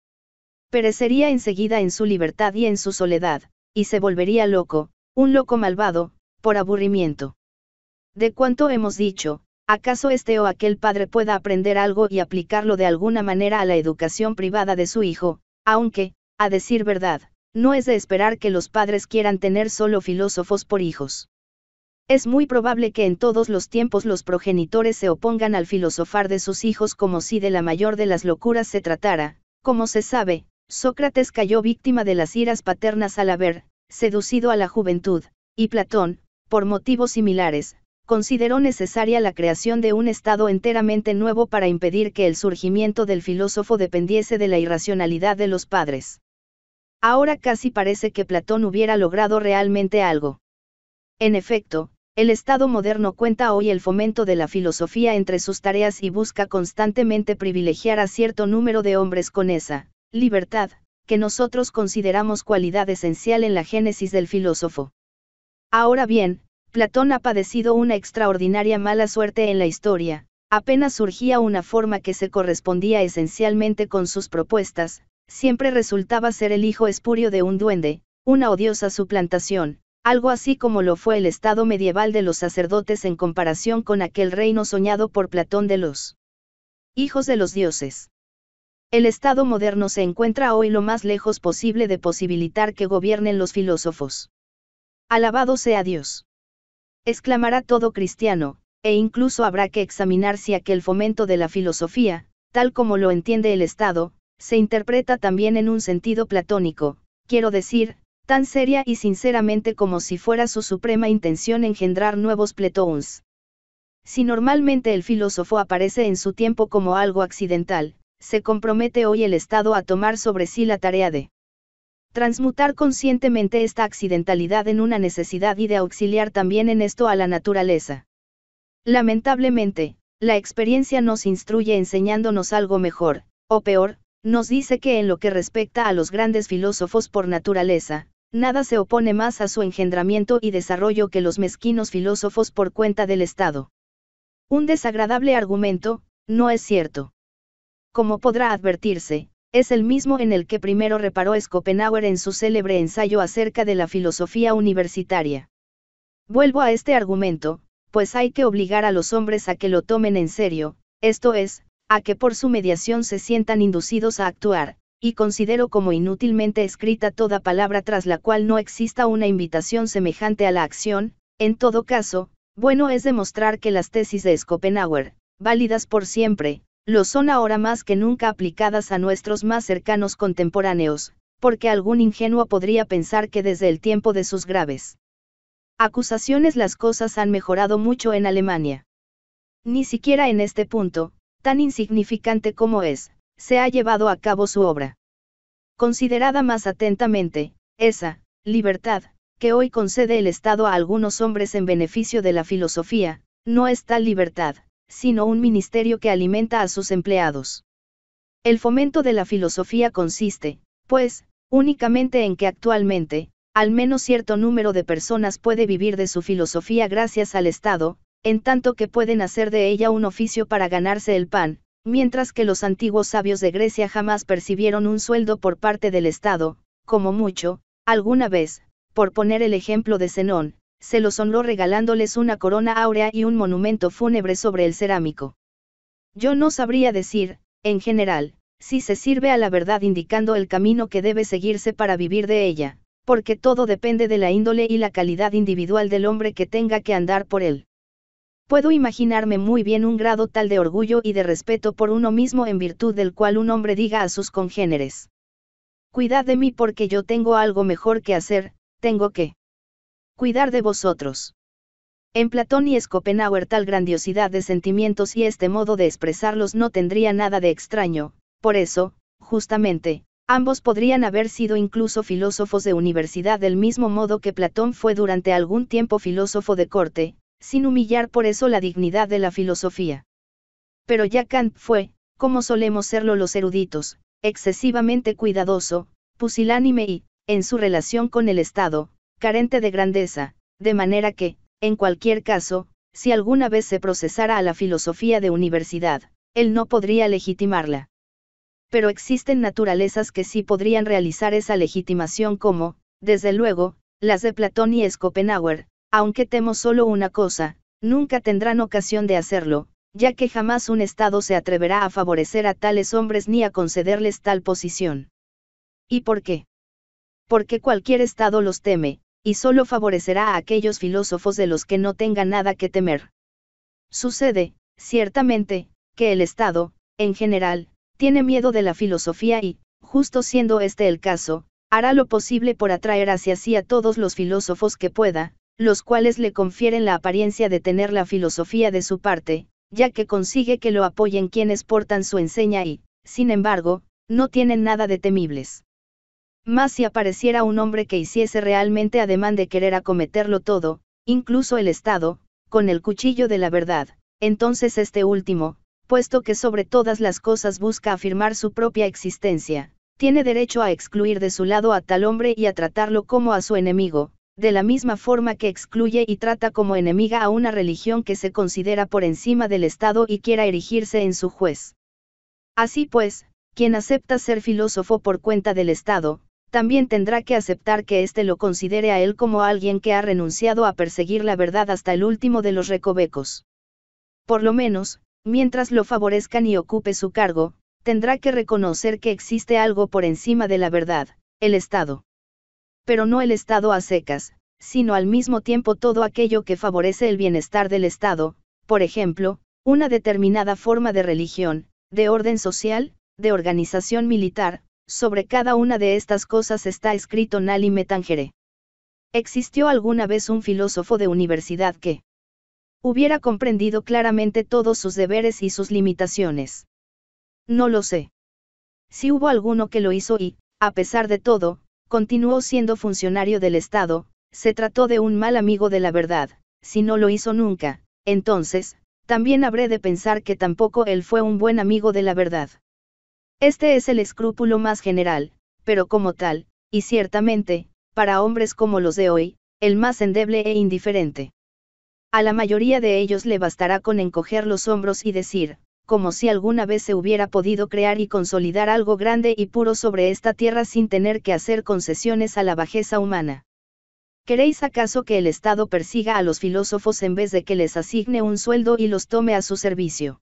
Speaker 1: Perecería enseguida en su libertad y en su soledad, y se volvería loco, un loco malvado, por aburrimiento. De cuanto hemos dicho, ¿acaso este o aquel padre pueda aprender algo y aplicarlo de alguna manera a la educación privada de su hijo, aunque, a decir verdad, no es de esperar que los padres quieran tener solo filósofos por hijos. Es muy probable que en todos los tiempos los progenitores se opongan al filosofar de sus hijos como si de la mayor de las locuras se tratara, como se sabe, Sócrates cayó víctima de las iras paternas al haber, seducido a la juventud, y Platón, por motivos similares, consideró necesaria la creación de un Estado enteramente nuevo para impedir que el surgimiento del filósofo dependiese de la irracionalidad de los padres. Ahora casi parece que Platón hubiera logrado realmente algo. En efecto, el Estado moderno cuenta hoy el fomento de la filosofía entre sus tareas y busca constantemente privilegiar a cierto número de hombres con esa libertad, que nosotros consideramos cualidad esencial en la génesis del filósofo. Ahora bien, Platón ha padecido una extraordinaria mala suerte en la historia, apenas surgía una forma que se correspondía esencialmente con sus propuestas, siempre resultaba ser el hijo espurio de un duende, una odiosa suplantación, algo así como lo fue el estado medieval de los sacerdotes en comparación con aquel reino soñado por Platón de los hijos de los dioses. El Estado moderno se encuentra hoy lo más lejos posible de posibilitar que gobiernen los filósofos. Alabado sea Dios. Exclamará todo cristiano, e incluso habrá que examinar si aquel fomento de la filosofía, tal como lo entiende el Estado, se interpreta también en un sentido platónico, quiero decir, tan seria y sinceramente como si fuera su suprema intención engendrar nuevos pletons. Si normalmente el filósofo aparece en su tiempo como algo accidental, se compromete hoy el Estado a tomar sobre sí la tarea de transmutar conscientemente esta accidentalidad en una necesidad y de auxiliar también en esto a la naturaleza. Lamentablemente, la experiencia nos instruye enseñándonos algo mejor, o peor, nos dice que en lo que respecta a los grandes filósofos por naturaleza, nada se opone más a su engendramiento y desarrollo que los mezquinos filósofos por cuenta del Estado. Un desagradable argumento, no es cierto. Como podrá advertirse, es el mismo en el que primero reparó Schopenhauer en su célebre ensayo acerca de la filosofía universitaria. Vuelvo a este argumento, pues hay que obligar a los hombres a que lo tomen en serio, esto es, a que por su mediación se sientan inducidos a actuar, y considero como inútilmente escrita toda palabra tras la cual no exista una invitación semejante a la acción, en todo caso, bueno es demostrar que las tesis de Schopenhauer, válidas por siempre, lo son ahora más que nunca aplicadas a nuestros más cercanos contemporáneos, porque algún ingenuo podría pensar que desde el tiempo de sus graves acusaciones las cosas han mejorado mucho en Alemania. Ni siquiera en este punto, tan insignificante como es, se ha llevado a cabo su obra. Considerada más atentamente, esa, libertad, que hoy concede el Estado a algunos hombres en beneficio de la filosofía, no es tal libertad, sino un ministerio que alimenta a sus empleados. El fomento de la filosofía consiste, pues, únicamente en que actualmente, al menos cierto número de personas puede vivir de su filosofía gracias al Estado, en tanto que pueden hacer de ella un oficio para ganarse el pan, mientras que los antiguos sabios de Grecia jamás percibieron un sueldo por parte del Estado, como mucho, alguna vez, por poner el ejemplo de Zenón, se los honró regalándoles una corona áurea y un monumento fúnebre sobre el cerámico. Yo no sabría decir, en general, si se sirve a la verdad indicando el camino que debe seguirse para vivir de ella, porque todo depende de la índole y la calidad individual del hombre que tenga que andar por él. Puedo imaginarme muy bien un grado tal de orgullo y de respeto por uno mismo en virtud del cual un hombre diga a sus congéneres. Cuidad de mí porque yo tengo algo mejor que hacer, tengo que cuidar de vosotros. En Platón y Schopenhauer tal grandiosidad de sentimientos y este modo de expresarlos no tendría nada de extraño, por eso, justamente, ambos podrían haber sido incluso filósofos de universidad del mismo modo que Platón fue durante algún tiempo filósofo de corte, sin humillar por eso la dignidad de la filosofía. Pero ya Kant fue, como solemos serlo los eruditos, excesivamente cuidadoso, pusilánime y, en su relación con el Estado, carente de grandeza, de manera que, en cualquier caso, si alguna vez se procesara a la filosofía de universidad, él no podría legitimarla. Pero existen naturalezas que sí podrían realizar esa legitimación como, desde luego, las de Platón y Schopenhauer, aunque temo solo una cosa, nunca tendrán ocasión de hacerlo, ya que jamás un Estado se atreverá a favorecer a tales hombres ni a concederles tal posición. ¿Y por qué? Porque cualquier Estado los teme, y solo favorecerá a aquellos filósofos de los que no tengan nada que temer. Sucede, ciertamente, que el Estado, en general, tiene miedo de la filosofía y, justo siendo este el caso, hará lo posible por atraer hacia sí a todos los filósofos que pueda, los cuales le confieren la apariencia de tener la filosofía de su parte, ya que consigue que lo apoyen quienes portan su enseña y, sin embargo, no tienen nada de temibles. Más si apareciera un hombre que hiciese realmente ademán de querer acometerlo todo, incluso el Estado, con el cuchillo de la verdad, entonces este último, puesto que sobre todas las cosas busca afirmar su propia existencia, tiene derecho a excluir de su lado a tal hombre y a tratarlo como a su enemigo, de la misma forma que excluye y trata como enemiga a una religión que se considera por encima del Estado y quiera erigirse en su juez. Así pues, quien acepta ser filósofo por cuenta del Estado, también tendrá que aceptar que éste lo considere a él como alguien que ha renunciado a perseguir la verdad hasta el último de los recovecos. Por lo menos, mientras lo favorezcan y ocupe su cargo, tendrá que reconocer que existe algo por encima de la verdad, el Estado. Pero no el Estado a secas, sino al mismo tiempo todo aquello que favorece el bienestar del Estado, por ejemplo, una determinada forma de religión, de orden social, de organización militar, sobre cada una de estas cosas está escrito Nali Metangere. ¿Existió alguna vez un filósofo de universidad que hubiera comprendido claramente todos sus deberes y sus limitaciones? No lo sé. Si hubo alguno que lo hizo y, a pesar de todo, continuó siendo funcionario del Estado, se trató de un mal amigo de la verdad, si no lo hizo nunca, entonces, también habré de pensar que tampoco él fue un buen amigo de la verdad. Este es el escrúpulo más general, pero como tal, y ciertamente, para hombres como los de hoy, el más endeble e indiferente. A la mayoría de ellos le bastará con encoger los hombros y decir, como si alguna vez se hubiera podido crear y consolidar algo grande y puro sobre esta tierra sin tener que hacer concesiones a la bajeza humana. ¿Queréis acaso que el Estado persiga a los filósofos en vez de que les asigne un sueldo y los tome a su servicio?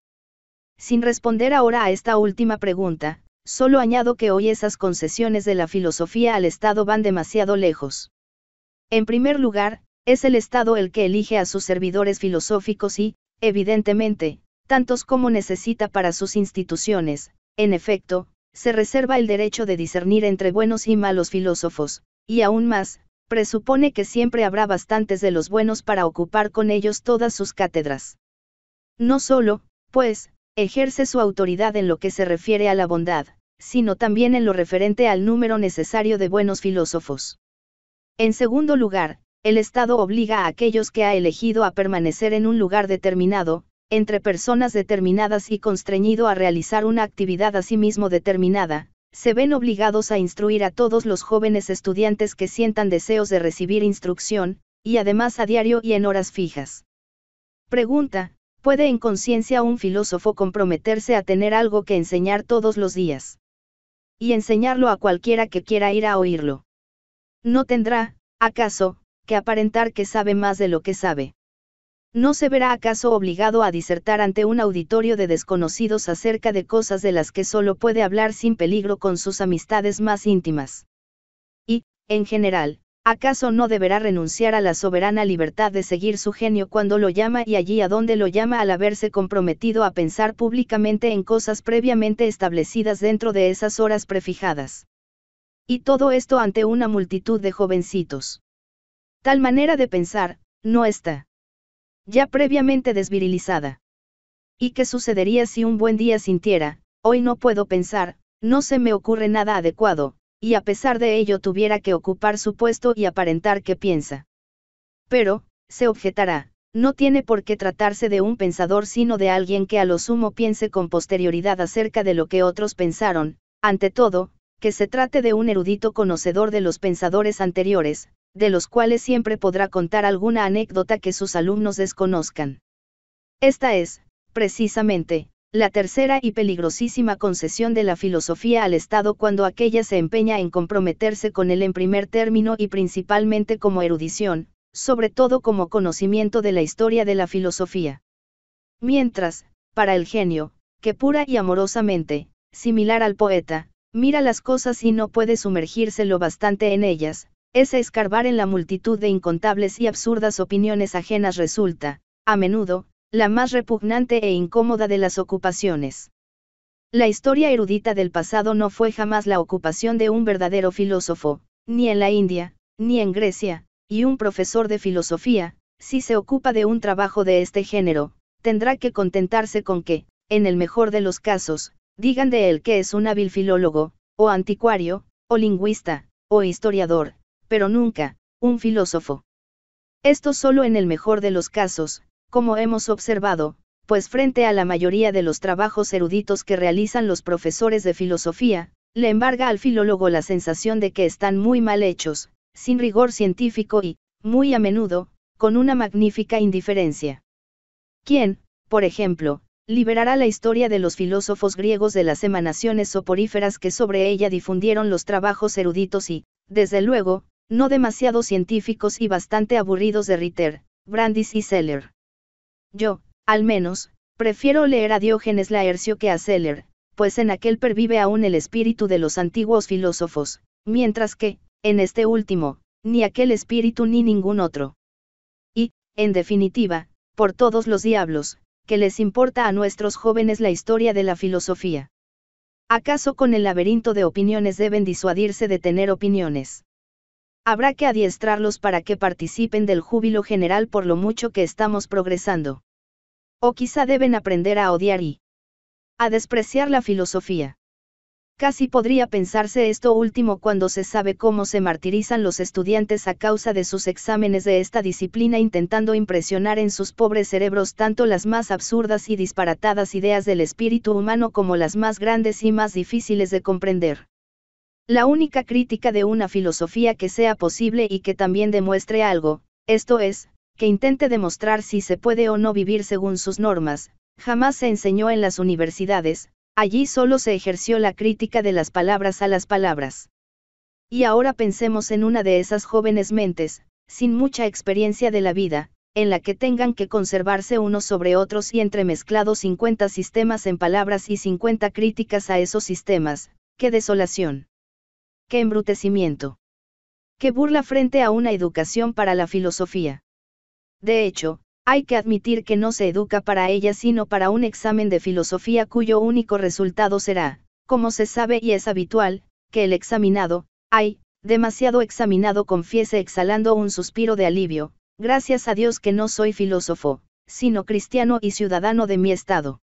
Speaker 1: Sin responder ahora a esta última pregunta, solo añado que hoy esas concesiones de la filosofía al Estado van demasiado lejos. En primer lugar, es el Estado el que elige a sus servidores filosóficos y, evidentemente, tantos como necesita para sus instituciones, en efecto, se reserva el derecho de discernir entre buenos y malos filósofos, y aún más, presupone que siempre habrá bastantes de los buenos para ocupar con ellos todas sus cátedras. No solo, pues, ejerce su autoridad en lo que se refiere a la bondad, sino también en lo referente al número necesario de buenos filósofos. En segundo lugar, el Estado obliga a aquellos que ha elegido a permanecer en un lugar determinado, entre personas determinadas y constreñido a realizar una actividad a sí determinada, se ven obligados a instruir a todos los jóvenes estudiantes que sientan deseos de recibir instrucción, y además a diario y en horas fijas. Pregunta, ¿puede en conciencia un filósofo comprometerse a tener algo que enseñar todos los días? Y enseñarlo a cualquiera que quiera ir a oírlo. No tendrá, acaso, que aparentar que sabe más de lo que sabe. ¿No se verá acaso obligado a disertar ante un auditorio de desconocidos acerca de cosas de las que solo puede hablar sin peligro con sus amistades más íntimas? Y, en general, ¿acaso no deberá renunciar a la soberana libertad de seguir su genio cuando lo llama y allí a donde lo llama al haberse comprometido a pensar públicamente en cosas previamente establecidas dentro de esas horas prefijadas? Y todo esto ante una multitud de jovencitos. Tal manera de pensar, no está ya previamente desvirilizada. ¿Y qué sucedería si un buen día sintiera, hoy no puedo pensar, no se me ocurre nada adecuado, y a pesar de ello tuviera que ocupar su puesto y aparentar que piensa? Pero, se objetará, no tiene por qué tratarse de un pensador sino de alguien que a lo sumo piense con posterioridad acerca de lo que otros pensaron, ante todo, que se trate de un erudito conocedor de los pensadores anteriores, de los cuales siempre podrá contar alguna anécdota que sus alumnos desconozcan. Esta es, precisamente, la tercera y peligrosísima concesión de la filosofía al Estado cuando aquella se empeña en comprometerse con él en primer término y principalmente como erudición, sobre todo como conocimiento de la historia de la filosofía. Mientras, para el genio, que pura y amorosamente, similar al poeta, mira las cosas y no puede sumergirse lo bastante en ellas, ese escarbar en la multitud de incontables y absurdas opiniones ajenas resulta, a menudo, la más repugnante e incómoda de las ocupaciones. La historia erudita del pasado no fue jamás la ocupación de un verdadero filósofo, ni en la India, ni en Grecia, y un profesor de filosofía, si se ocupa de un trabajo de este género, tendrá que contentarse con que, en el mejor de los casos, digan de él que es un hábil filólogo, o anticuario, o lingüista, o historiador, pero nunca, un filósofo. Esto solo en el mejor de los casos, como hemos observado, pues frente a la mayoría de los trabajos eruditos que realizan los profesores de filosofía, le embarga al filólogo la sensación de que están muy mal hechos, sin rigor científico y, muy a menudo, con una magnífica indiferencia. ¿Quién, por ejemplo, liberará la historia de los filósofos griegos de las emanaciones soporíferas que sobre ella difundieron los trabajos eruditos y, desde luego, no demasiado científicos y bastante aburridos de Ritter, Brandis y Seller. Yo, al menos, prefiero leer a Diógenes Laercio que a Seller, pues en aquel pervive aún el espíritu de los antiguos filósofos, mientras que, en este último, ni aquel espíritu ni ningún otro. Y, en definitiva, por todos los diablos, que les importa a nuestros jóvenes la historia de la filosofía. ¿Acaso con el laberinto de opiniones deben disuadirse de tener opiniones? Habrá que adiestrarlos para que participen del júbilo general por lo mucho que estamos progresando. O quizá deben aprender a odiar y a despreciar la filosofía. Casi podría pensarse esto último cuando se sabe cómo se martirizan los estudiantes a causa de sus exámenes de esta disciplina intentando impresionar en sus pobres cerebros tanto las más absurdas y disparatadas ideas del espíritu humano como las más grandes y más difíciles de comprender. La única crítica de una filosofía que sea posible y que también demuestre algo, esto es, que intente demostrar si se puede o no vivir según sus normas, jamás se enseñó en las universidades, Allí solo se ejerció la crítica de las palabras a las palabras. Y ahora pensemos en una de esas jóvenes mentes, sin mucha experiencia de la vida, en la que tengan que conservarse unos sobre otros y entremezclados 50 sistemas en palabras y 50 críticas a esos sistemas, qué desolación. Qué embrutecimiento. Qué burla frente a una educación para la filosofía. De hecho, hay que admitir que no se educa para ella sino para un examen de filosofía cuyo único resultado será, como se sabe y es habitual, que el examinado, ay, demasiado examinado confiese exhalando un suspiro de alivio, gracias a Dios que no soy filósofo, sino cristiano y ciudadano de mi estado.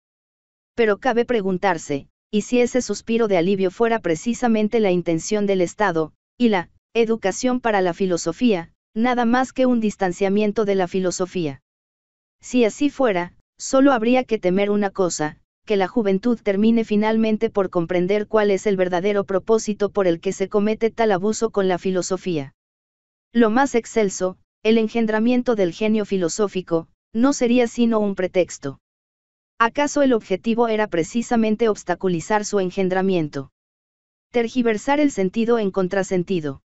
Speaker 1: Pero cabe preguntarse, ¿y si ese suspiro de alivio fuera precisamente la intención del Estado, y la educación para la filosofía, nada más que un distanciamiento de la filosofía? Si así fuera, solo habría que temer una cosa, que la juventud termine finalmente por comprender cuál es el verdadero propósito por el que se comete tal abuso con la filosofía. Lo más excelso, el engendramiento del genio filosófico, no sería sino un pretexto. ¿Acaso el objetivo era precisamente obstaculizar su engendramiento? Tergiversar el sentido en contrasentido.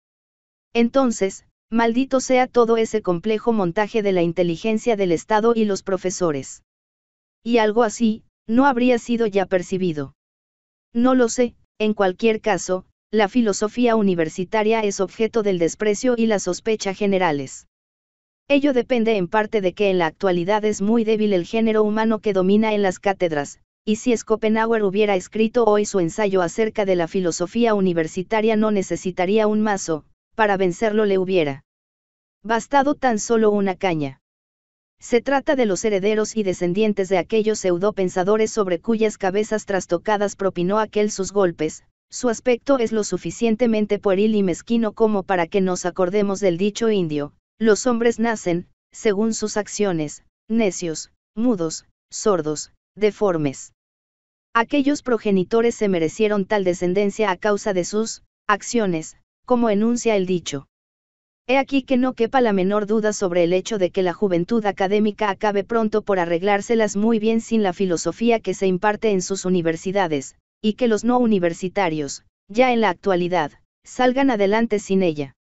Speaker 1: Entonces, Maldito sea todo ese complejo montaje de la inteligencia del Estado y los profesores. Y algo así, no habría sido ya percibido. No lo sé, en cualquier caso, la filosofía universitaria es objeto del desprecio y la sospecha generales. Ello depende en parte de que en la actualidad es muy débil el género humano que domina en las cátedras, y si Schopenhauer hubiera escrito hoy su ensayo acerca de la filosofía universitaria no necesitaría un mazo, para vencerlo le hubiera bastado tan solo una caña. Se trata de los herederos y descendientes de aquellos pseudopensadores sobre cuyas cabezas trastocadas propinó aquel sus golpes, su aspecto es lo suficientemente pueril y mezquino como para que nos acordemos del dicho indio, los hombres nacen, según sus acciones, necios, mudos, sordos, deformes. Aquellos progenitores se merecieron tal descendencia a causa de sus acciones, como enuncia el dicho. He aquí que no quepa la menor duda sobre el hecho de que la juventud académica acabe pronto por arreglárselas muy bien sin la filosofía que se imparte en sus universidades, y que los no universitarios, ya en la actualidad, salgan adelante sin ella.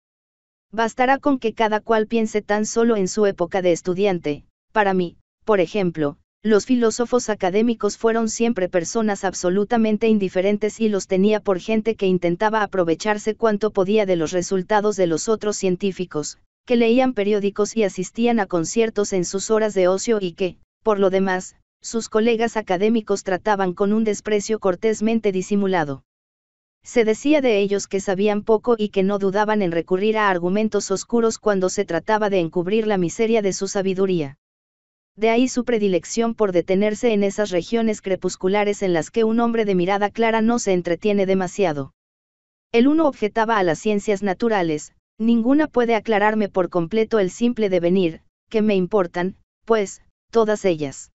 Speaker 1: Bastará con que cada cual piense tan solo en su época de estudiante, para mí, por ejemplo, los filósofos académicos fueron siempre personas absolutamente indiferentes y los tenía por gente que intentaba aprovecharse cuanto podía de los resultados de los otros científicos, que leían periódicos y asistían a conciertos en sus horas de ocio y que, por lo demás, sus colegas académicos trataban con un desprecio cortésmente disimulado. Se decía de ellos que sabían poco y que no dudaban en recurrir a argumentos oscuros cuando se trataba de encubrir la miseria de su sabiduría de ahí su predilección por detenerse en esas regiones crepusculares en las que un hombre de mirada clara no se entretiene demasiado. El uno objetaba a las ciencias naturales, ninguna puede aclararme por completo el simple devenir, que me importan, pues, todas ellas.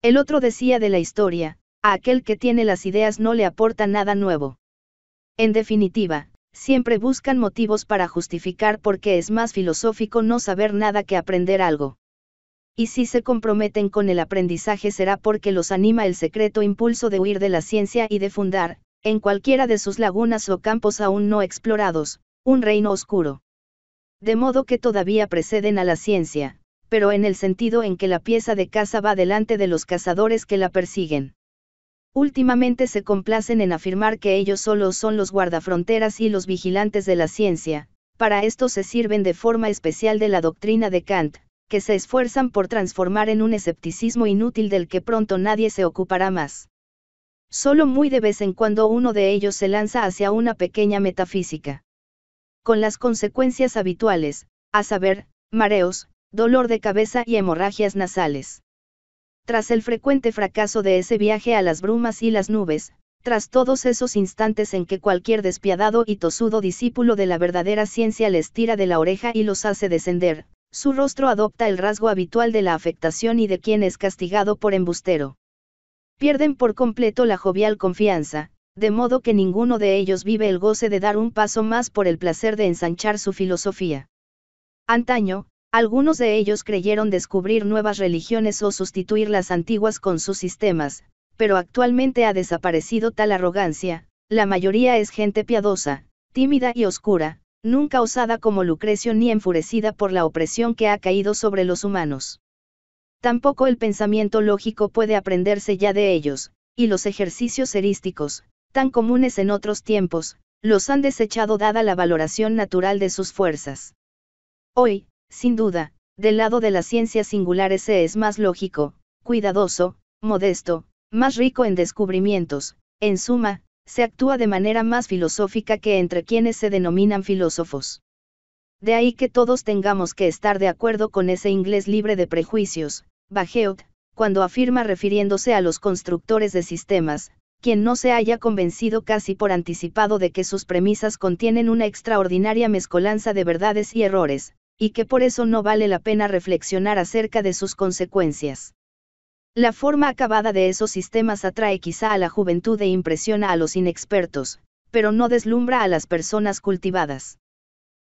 Speaker 1: El otro decía de la historia, a aquel que tiene las ideas no le aporta nada nuevo. En definitiva, siempre buscan motivos para justificar por qué es más filosófico no saber nada que aprender algo y si se comprometen con el aprendizaje será porque los anima el secreto impulso de huir de la ciencia y de fundar, en cualquiera de sus lagunas o campos aún no explorados, un reino oscuro. De modo que todavía preceden a la ciencia, pero en el sentido en que la pieza de caza va delante de los cazadores que la persiguen. Últimamente se complacen en afirmar que ellos solos son los guardafronteras y los vigilantes de la ciencia, para esto se sirven de forma especial de la doctrina de Kant, que se esfuerzan por transformar en un escepticismo inútil del que pronto nadie se ocupará más. Solo muy de vez en cuando uno de ellos se lanza hacia una pequeña metafísica. Con las consecuencias habituales, a saber, mareos, dolor de cabeza y hemorragias nasales. Tras el frecuente fracaso de ese viaje a las brumas y las nubes, tras todos esos instantes en que cualquier despiadado y tosudo discípulo de la verdadera ciencia les tira de la oreja y los hace descender, su rostro adopta el rasgo habitual de la afectación y de quien es castigado por embustero. Pierden por completo la jovial confianza, de modo que ninguno de ellos vive el goce de dar un paso más por el placer de ensanchar su filosofía. Antaño, algunos de ellos creyeron descubrir nuevas religiones o sustituir las antiguas con sus sistemas, pero actualmente ha desaparecido tal arrogancia, la mayoría es gente piadosa, tímida y oscura, nunca osada como Lucrecio ni enfurecida por la opresión que ha caído sobre los humanos. Tampoco el pensamiento lógico puede aprenderse ya de ellos, y los ejercicios erísticos, tan comunes en otros tiempos, los han desechado dada la valoración natural de sus fuerzas. Hoy, sin duda, del lado de las ciencias singulares se es más lógico, cuidadoso, modesto, más rico en descubrimientos, en suma, se actúa de manera más filosófica que entre quienes se denominan filósofos. De ahí que todos tengamos que estar de acuerdo con ese inglés libre de prejuicios, Bajeot, cuando afirma refiriéndose a los constructores de sistemas, quien no se haya convencido casi por anticipado de que sus premisas contienen una extraordinaria mezcolanza de verdades y errores, y que por eso no vale la pena reflexionar acerca de sus consecuencias. La forma acabada de esos sistemas atrae quizá a la juventud e impresiona a los inexpertos, pero no deslumbra a las personas cultivadas.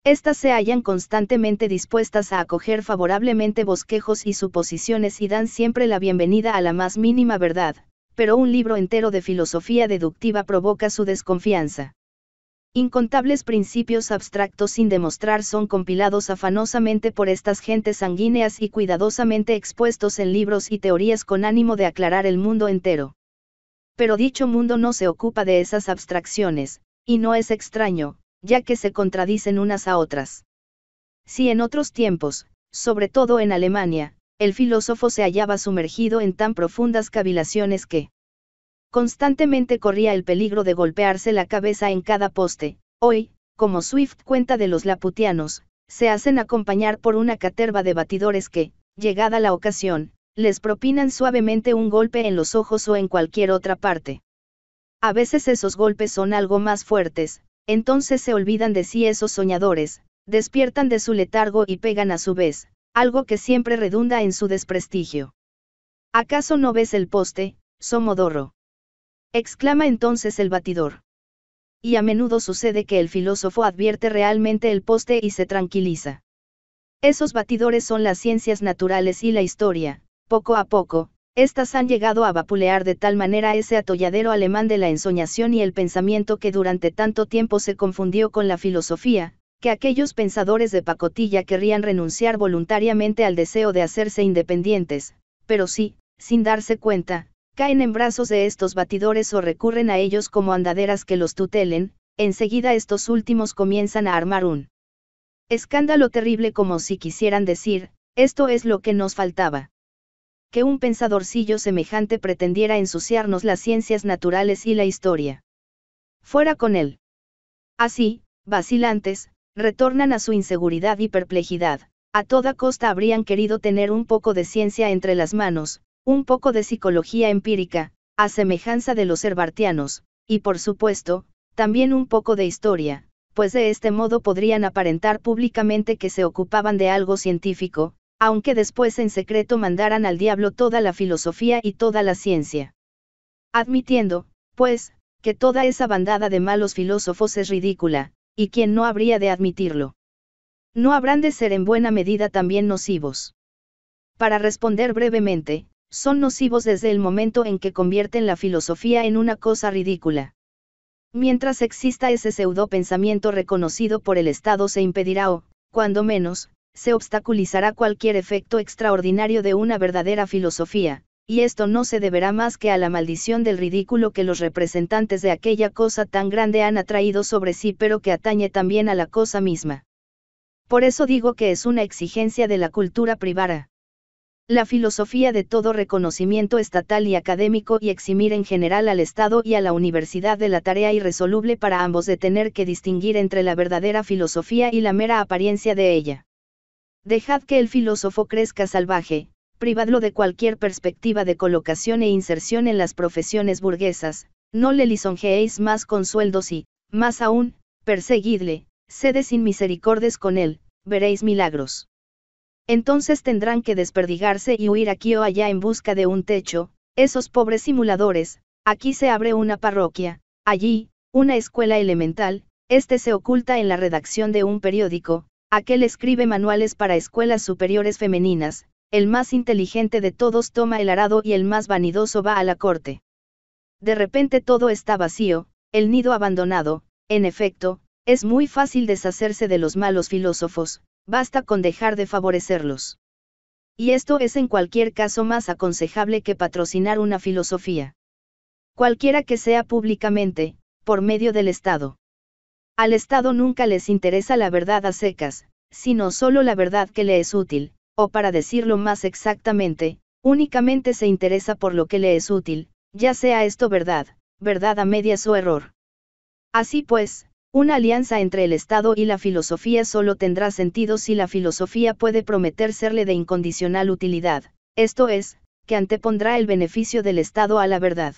Speaker 1: Estas se hallan constantemente dispuestas a acoger favorablemente bosquejos y suposiciones y dan siempre la bienvenida a la más mínima verdad, pero un libro entero de filosofía deductiva provoca su desconfianza. Incontables principios abstractos sin demostrar son compilados afanosamente por estas gentes sanguíneas y cuidadosamente expuestos en libros y teorías con ánimo de aclarar el mundo entero. Pero dicho mundo no se ocupa de esas abstracciones, y no es extraño, ya que se contradicen unas a otras. Si en otros tiempos, sobre todo en Alemania, el filósofo se hallaba sumergido en tan profundas cavilaciones que, Constantemente corría el peligro de golpearse la cabeza en cada poste. Hoy, como Swift cuenta de los laputianos, se hacen acompañar por una caterva de batidores que, llegada la ocasión, les propinan suavemente un golpe en los ojos o en cualquier otra parte. A veces esos golpes son algo más fuertes, entonces se olvidan de sí esos soñadores, despiertan de su letargo y pegan a su vez, algo que siempre redunda en su desprestigio. ¿Acaso no ves el poste, Somodorro? Exclama entonces el batidor. Y a menudo sucede que el filósofo advierte realmente el poste y se tranquiliza. Esos batidores son las ciencias naturales y la historia, poco a poco, estas han llegado a vapulear de tal manera ese atolladero alemán de la ensoñación y el pensamiento que durante tanto tiempo se confundió con la filosofía, que aquellos pensadores de pacotilla querrían renunciar voluntariamente al deseo de hacerse independientes, pero sí, sin darse cuenta, caen en brazos de estos batidores o recurren a ellos como andaderas que los tutelen, enseguida estos últimos comienzan a armar un escándalo terrible como si quisieran decir, esto es lo que nos faltaba. Que un pensadorcillo semejante pretendiera ensuciarnos las ciencias naturales y la historia. Fuera con él. Así, vacilantes, retornan a su inseguridad y perplejidad, a toda costa habrían querido tener un poco de ciencia entre las manos, un poco de psicología empírica, a semejanza de los herbartianos, y por supuesto, también un poco de historia, pues de este modo podrían aparentar públicamente que se ocupaban de algo científico, aunque después en secreto mandaran al diablo toda la filosofía y toda la ciencia. Admitiendo, pues, que toda esa bandada de malos filósofos es ridícula, y quien no habría de admitirlo. No habrán de ser en buena medida también nocivos. Para responder brevemente, son nocivos desde el momento en que convierten la filosofía en una cosa ridícula. Mientras exista ese pseudo pensamiento reconocido por el Estado se impedirá o, cuando menos, se obstaculizará cualquier efecto extraordinario de una verdadera filosofía, y esto no se deberá más que a la maldición del ridículo que los representantes de aquella cosa tan grande han atraído sobre sí pero que atañe también a la cosa misma. Por eso digo que es una exigencia de la cultura privada. La filosofía de todo reconocimiento estatal y académico y eximir en general al Estado y a la universidad de la tarea irresoluble para ambos de tener que distinguir entre la verdadera filosofía y la mera apariencia de ella. Dejad que el filósofo crezca salvaje, privadlo de cualquier perspectiva de colocación e inserción en las profesiones burguesas, no le lisonjeéis más con sueldos y, más aún, perseguidle, sede sin misericordes con él, veréis milagros. Entonces tendrán que desperdigarse y huir aquí o allá en busca de un techo, esos pobres simuladores, aquí se abre una parroquia, allí, una escuela elemental, este se oculta en la redacción de un periódico, aquel escribe manuales para escuelas superiores femeninas, el más inteligente de todos toma el arado y el más vanidoso va a la corte. De repente todo está vacío, el nido abandonado, en efecto, es muy fácil deshacerse de los malos filósofos, basta con dejar de favorecerlos. Y esto es en cualquier caso más aconsejable que patrocinar una filosofía. Cualquiera que sea públicamente, por medio del Estado. Al Estado nunca les interesa la verdad a secas, sino solo la verdad que le es útil, o para decirlo más exactamente, únicamente se interesa por lo que le es útil, ya sea esto verdad, verdad a medias o error. Así pues, una alianza entre el Estado y la filosofía solo tendrá sentido si la filosofía puede prometer serle de incondicional utilidad, esto es, que antepondrá el beneficio del Estado a la verdad.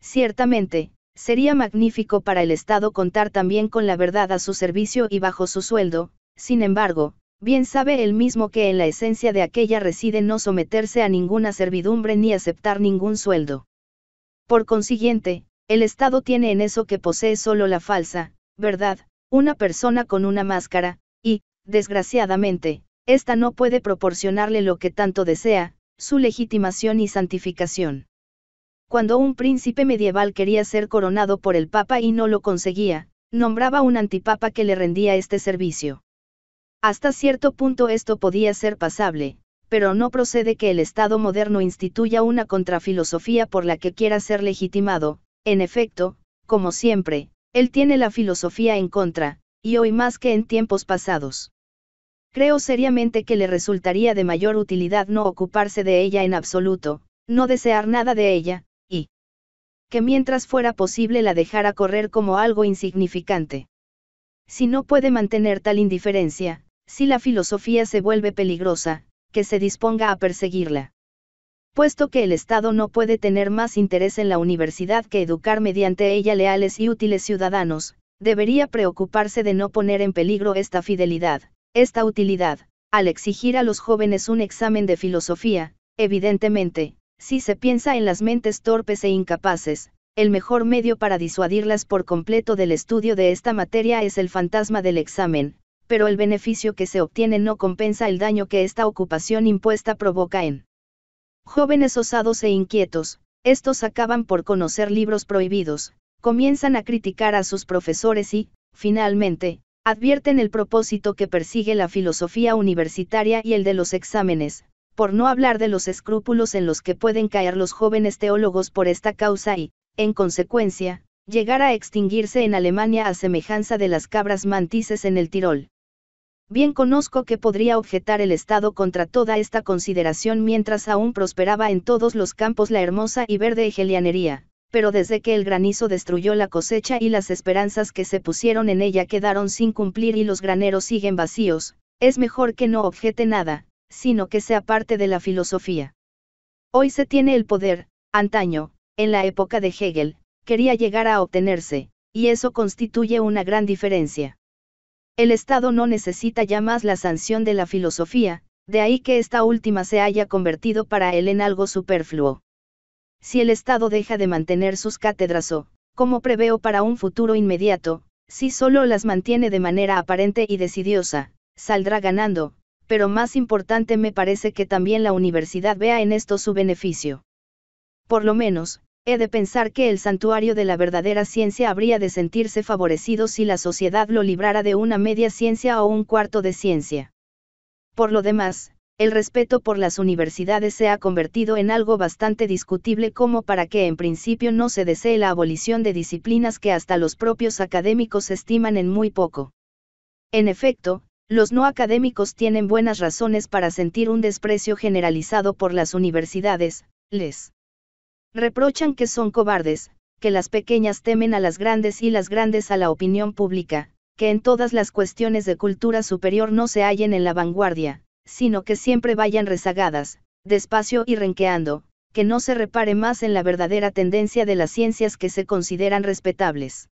Speaker 1: Ciertamente, sería magnífico para el Estado contar también con la verdad a su servicio y bajo su sueldo, sin embargo, bien sabe él mismo que en la esencia de aquella reside no someterse a ninguna servidumbre ni aceptar ningún sueldo. Por consiguiente, el Estado tiene en eso que posee solo la falsa, verdad, una persona con una máscara, y, desgraciadamente, ésta no puede proporcionarle lo que tanto desea, su legitimación y santificación. Cuando un príncipe medieval quería ser coronado por el Papa y no lo conseguía, nombraba un antipapa que le rendía este servicio. Hasta cierto punto esto podía ser pasable, pero no procede que el Estado moderno instituya una contrafilosofía por la que quiera ser legitimado, en efecto, como siempre, él tiene la filosofía en contra, y hoy más que en tiempos pasados. Creo seriamente que le resultaría de mayor utilidad no ocuparse de ella en absoluto, no desear nada de ella, y que mientras fuera posible la dejara correr como algo insignificante. Si no puede mantener tal indiferencia, si la filosofía se vuelve peligrosa, que se disponga a perseguirla puesto que el Estado no puede tener más interés en la universidad que educar mediante ella leales y útiles ciudadanos, debería preocuparse de no poner en peligro esta fidelidad, esta utilidad, al exigir a los jóvenes un examen de filosofía, evidentemente, si se piensa en las mentes torpes e incapaces, el mejor medio para disuadirlas por completo del estudio de esta materia es el fantasma del examen, pero el beneficio que se obtiene no compensa el daño que esta ocupación impuesta provoca en Jóvenes osados e inquietos, estos acaban por conocer libros prohibidos, comienzan a criticar a sus profesores y, finalmente, advierten el propósito que persigue la filosofía universitaria y el de los exámenes, por no hablar de los escrúpulos en los que pueden caer los jóvenes teólogos por esta causa y, en consecuencia, llegar a extinguirse en Alemania a semejanza de las cabras mantises en el Tirol. Bien conozco que podría objetar el Estado contra toda esta consideración mientras aún prosperaba en todos los campos la hermosa y verde egelianería, pero desde que el granizo destruyó la cosecha y las esperanzas que se pusieron en ella quedaron sin cumplir y los graneros siguen vacíos, es mejor que no objete nada, sino que sea parte de la filosofía. Hoy se tiene el poder, antaño, en la época de Hegel, quería llegar a obtenerse, y eso constituye una gran diferencia. El Estado no necesita ya más la sanción de la filosofía, de ahí que esta última se haya convertido para él en algo superfluo. Si el Estado deja de mantener sus cátedras o, como preveo para un futuro inmediato, si solo las mantiene de manera aparente y decidiosa, saldrá ganando, pero más importante me parece que también la universidad vea en esto su beneficio. Por lo menos, he de pensar que el santuario de la verdadera ciencia habría de sentirse favorecido si la sociedad lo librara de una media ciencia o un cuarto de ciencia. Por lo demás, el respeto por las universidades se ha convertido en algo bastante discutible como para que en principio no se desee la abolición de disciplinas que hasta los propios académicos estiman en muy poco. En efecto, los no académicos tienen buenas razones para sentir un desprecio generalizado por las universidades, les reprochan que son cobardes, que las pequeñas temen a las grandes y las grandes a la opinión pública, que en todas las cuestiones de cultura superior no se hallen en la vanguardia, sino que siempre vayan rezagadas, despacio y renqueando, que no se repare más en la verdadera tendencia de las ciencias que se consideran respetables.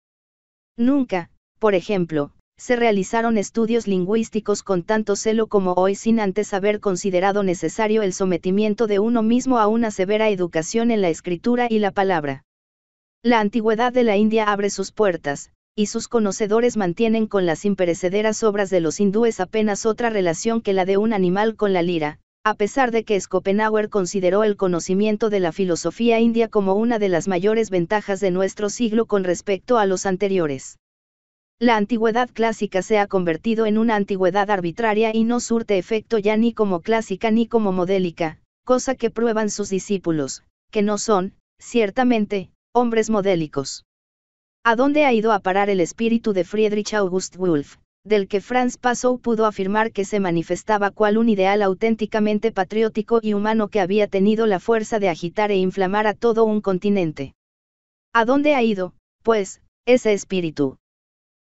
Speaker 1: Nunca, por ejemplo, se realizaron estudios lingüísticos con tanto celo como hoy sin antes haber considerado necesario el sometimiento de uno mismo a una severa educación en la escritura y la palabra. La antigüedad de la India abre sus puertas, y sus conocedores mantienen con las imperecederas obras de los hindúes apenas otra relación que la de un animal con la lira, a pesar de que Schopenhauer consideró el conocimiento de la filosofía india como una de las mayores ventajas de nuestro siglo con respecto a los anteriores. La antigüedad clásica se ha convertido en una antigüedad arbitraria y no surte efecto ya ni como clásica ni como modélica, cosa que prueban sus discípulos, que no son, ciertamente, hombres modélicos. ¿A dónde ha ido a parar el espíritu de Friedrich August Wolff, del que Franz Passow pudo afirmar que se manifestaba cual un ideal auténticamente patriótico y humano que había tenido la fuerza de agitar e inflamar a todo un continente? ¿A dónde ha ido, pues, ese espíritu?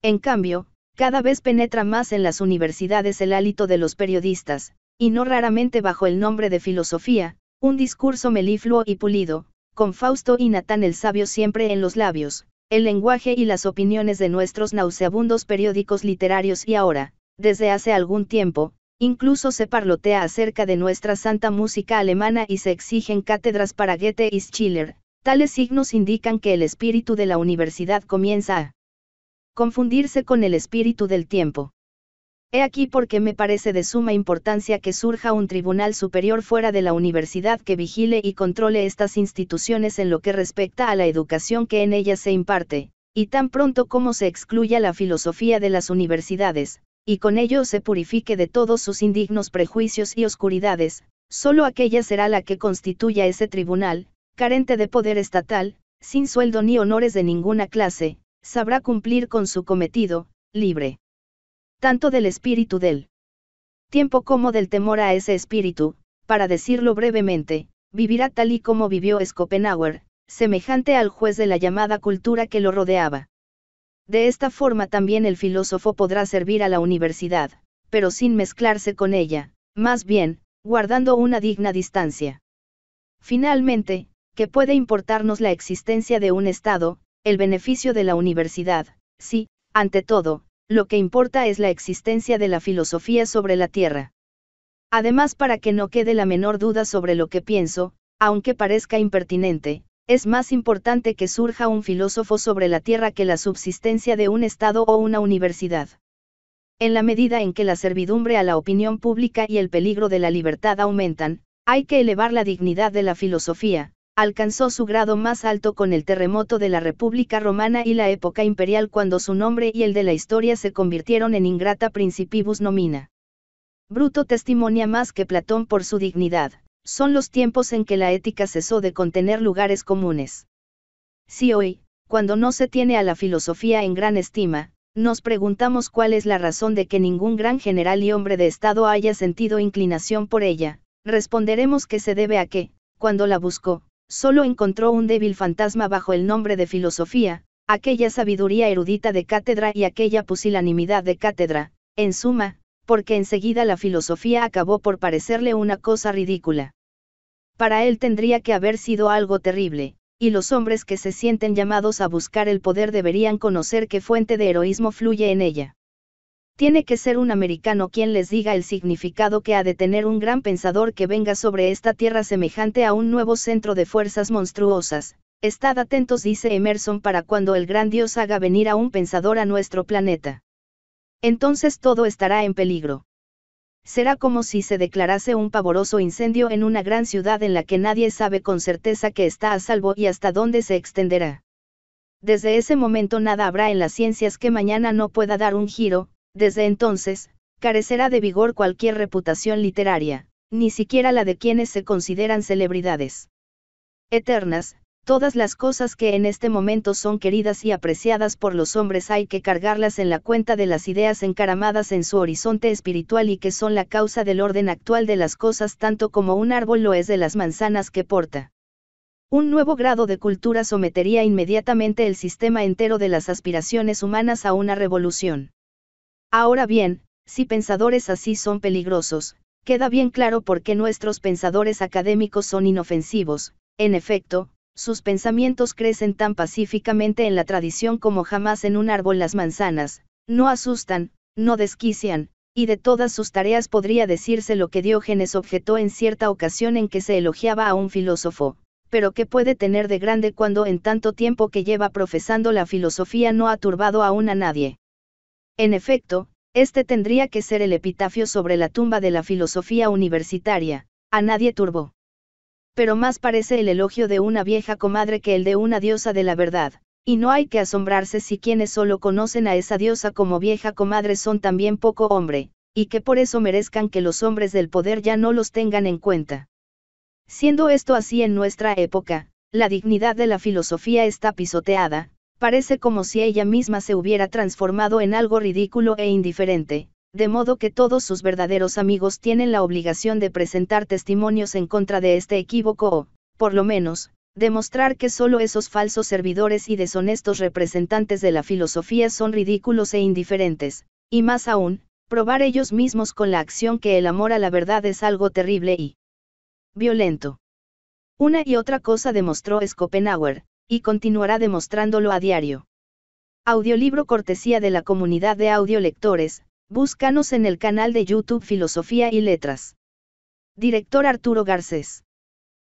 Speaker 1: En cambio, cada vez penetra más en las universidades el hálito de los periodistas, y no raramente bajo el nombre de filosofía, un discurso melifluo y pulido, con Fausto y Natán el sabio siempre en los labios, el lenguaje y las opiniones de nuestros nauseabundos periódicos literarios y ahora, desde hace algún tiempo, incluso se parlotea acerca de nuestra santa música alemana y se exigen cátedras para Goethe y Schiller, tales signos indican que el espíritu de la universidad comienza a confundirse con el espíritu del tiempo. He aquí porque me parece de suma importancia que surja un tribunal superior fuera de la universidad que vigile y controle estas instituciones en lo que respecta a la educación que en ellas se imparte, y tan pronto como se excluya la filosofía de las universidades, y con ello se purifique de todos sus indignos prejuicios y oscuridades, solo aquella será la que constituya ese tribunal, carente de poder estatal, sin sueldo ni honores de ninguna clase, sabrá cumplir con su cometido, libre tanto del espíritu del tiempo como del temor a ese espíritu, para decirlo brevemente, vivirá tal y como vivió Schopenhauer, semejante al juez de la llamada cultura que lo rodeaba. De esta forma también el filósofo podrá servir a la universidad, pero sin mezclarse con ella, más bien, guardando una digna distancia. Finalmente, que puede importarnos la existencia de un Estado, el beneficio de la universidad, si, ante todo, lo que importa es la existencia de la filosofía sobre la Tierra. Además, para que no quede la menor duda sobre lo que pienso, aunque parezca impertinente, es más importante que surja un filósofo sobre la Tierra que la subsistencia de un Estado o una universidad. En la medida en que la servidumbre a la opinión pública y el peligro de la libertad aumentan, hay que elevar la dignidad de la filosofía, alcanzó su grado más alto con el terremoto de la República Romana y la época imperial cuando su nombre y el de la historia se convirtieron en ingrata principibus nomina. Bruto testimonia más que Platón por su dignidad, son los tiempos en que la ética cesó de contener lugares comunes. Si hoy, cuando no se tiene a la filosofía en gran estima, nos preguntamos cuál es la razón de que ningún gran general y hombre de Estado haya sentido inclinación por ella, responderemos que se debe a que, cuando la buscó, solo encontró un débil fantasma bajo el nombre de filosofía, aquella sabiduría erudita de cátedra y aquella pusilanimidad de cátedra, en suma, porque enseguida la filosofía acabó por parecerle una cosa ridícula. Para él tendría que haber sido algo terrible, y los hombres que se sienten llamados a buscar el poder deberían conocer qué fuente de heroísmo fluye en ella. Tiene que ser un americano quien les diga el significado que ha de tener un gran pensador que venga sobre esta tierra semejante a un nuevo centro de fuerzas monstruosas. Estad atentos, dice Emerson, para cuando el gran Dios haga venir a un pensador a nuestro planeta. Entonces todo estará en peligro. Será como si se declarase un pavoroso incendio en una gran ciudad en la que nadie sabe con certeza que está a salvo y hasta dónde se extenderá. Desde ese momento nada habrá en las ciencias que mañana no pueda dar un giro, desde entonces, carecerá de vigor cualquier reputación literaria, ni siquiera la de quienes se consideran celebridades. Eternas, todas las cosas que en este momento son queridas y apreciadas por los hombres hay que cargarlas en la cuenta de las ideas encaramadas en su horizonte espiritual y que son la causa del orden actual de las cosas tanto como un árbol lo es de las manzanas que porta. Un nuevo grado de cultura sometería inmediatamente el sistema entero de las aspiraciones humanas a una revolución. Ahora bien, si pensadores así son peligrosos, queda bien claro por qué nuestros pensadores académicos son inofensivos, en efecto, sus pensamientos crecen tan pacíficamente en la tradición como jamás en un árbol las manzanas, no asustan, no desquician, y de todas sus tareas podría decirse lo que Diógenes objetó en cierta ocasión en que se elogiaba a un filósofo, pero que puede tener de grande cuando en tanto tiempo que lleva profesando la filosofía no ha turbado aún a nadie. En efecto, este tendría que ser el epitafio sobre la tumba de la filosofía universitaria, a nadie turbó. Pero más parece el elogio de una vieja comadre que el de una diosa de la verdad, y no hay que asombrarse si quienes solo conocen a esa diosa como vieja comadre son también poco hombre, y que por eso merezcan que los hombres del poder ya no los tengan en cuenta. Siendo esto así en nuestra época, la dignidad de la filosofía está pisoteada, parece como si ella misma se hubiera transformado en algo ridículo e indiferente, de modo que todos sus verdaderos amigos tienen la obligación de presentar testimonios en contra de este equívoco o, por lo menos, demostrar que solo esos falsos servidores y deshonestos representantes de la filosofía son ridículos e indiferentes, y más aún, probar ellos mismos con la acción que el amor a la verdad es algo terrible y violento. Una y otra cosa demostró Schopenhauer, y continuará demostrándolo a diario. Audiolibro cortesía de la comunidad de audiolectores, búscanos en el canal de YouTube Filosofía y Letras. Director Arturo Garcés.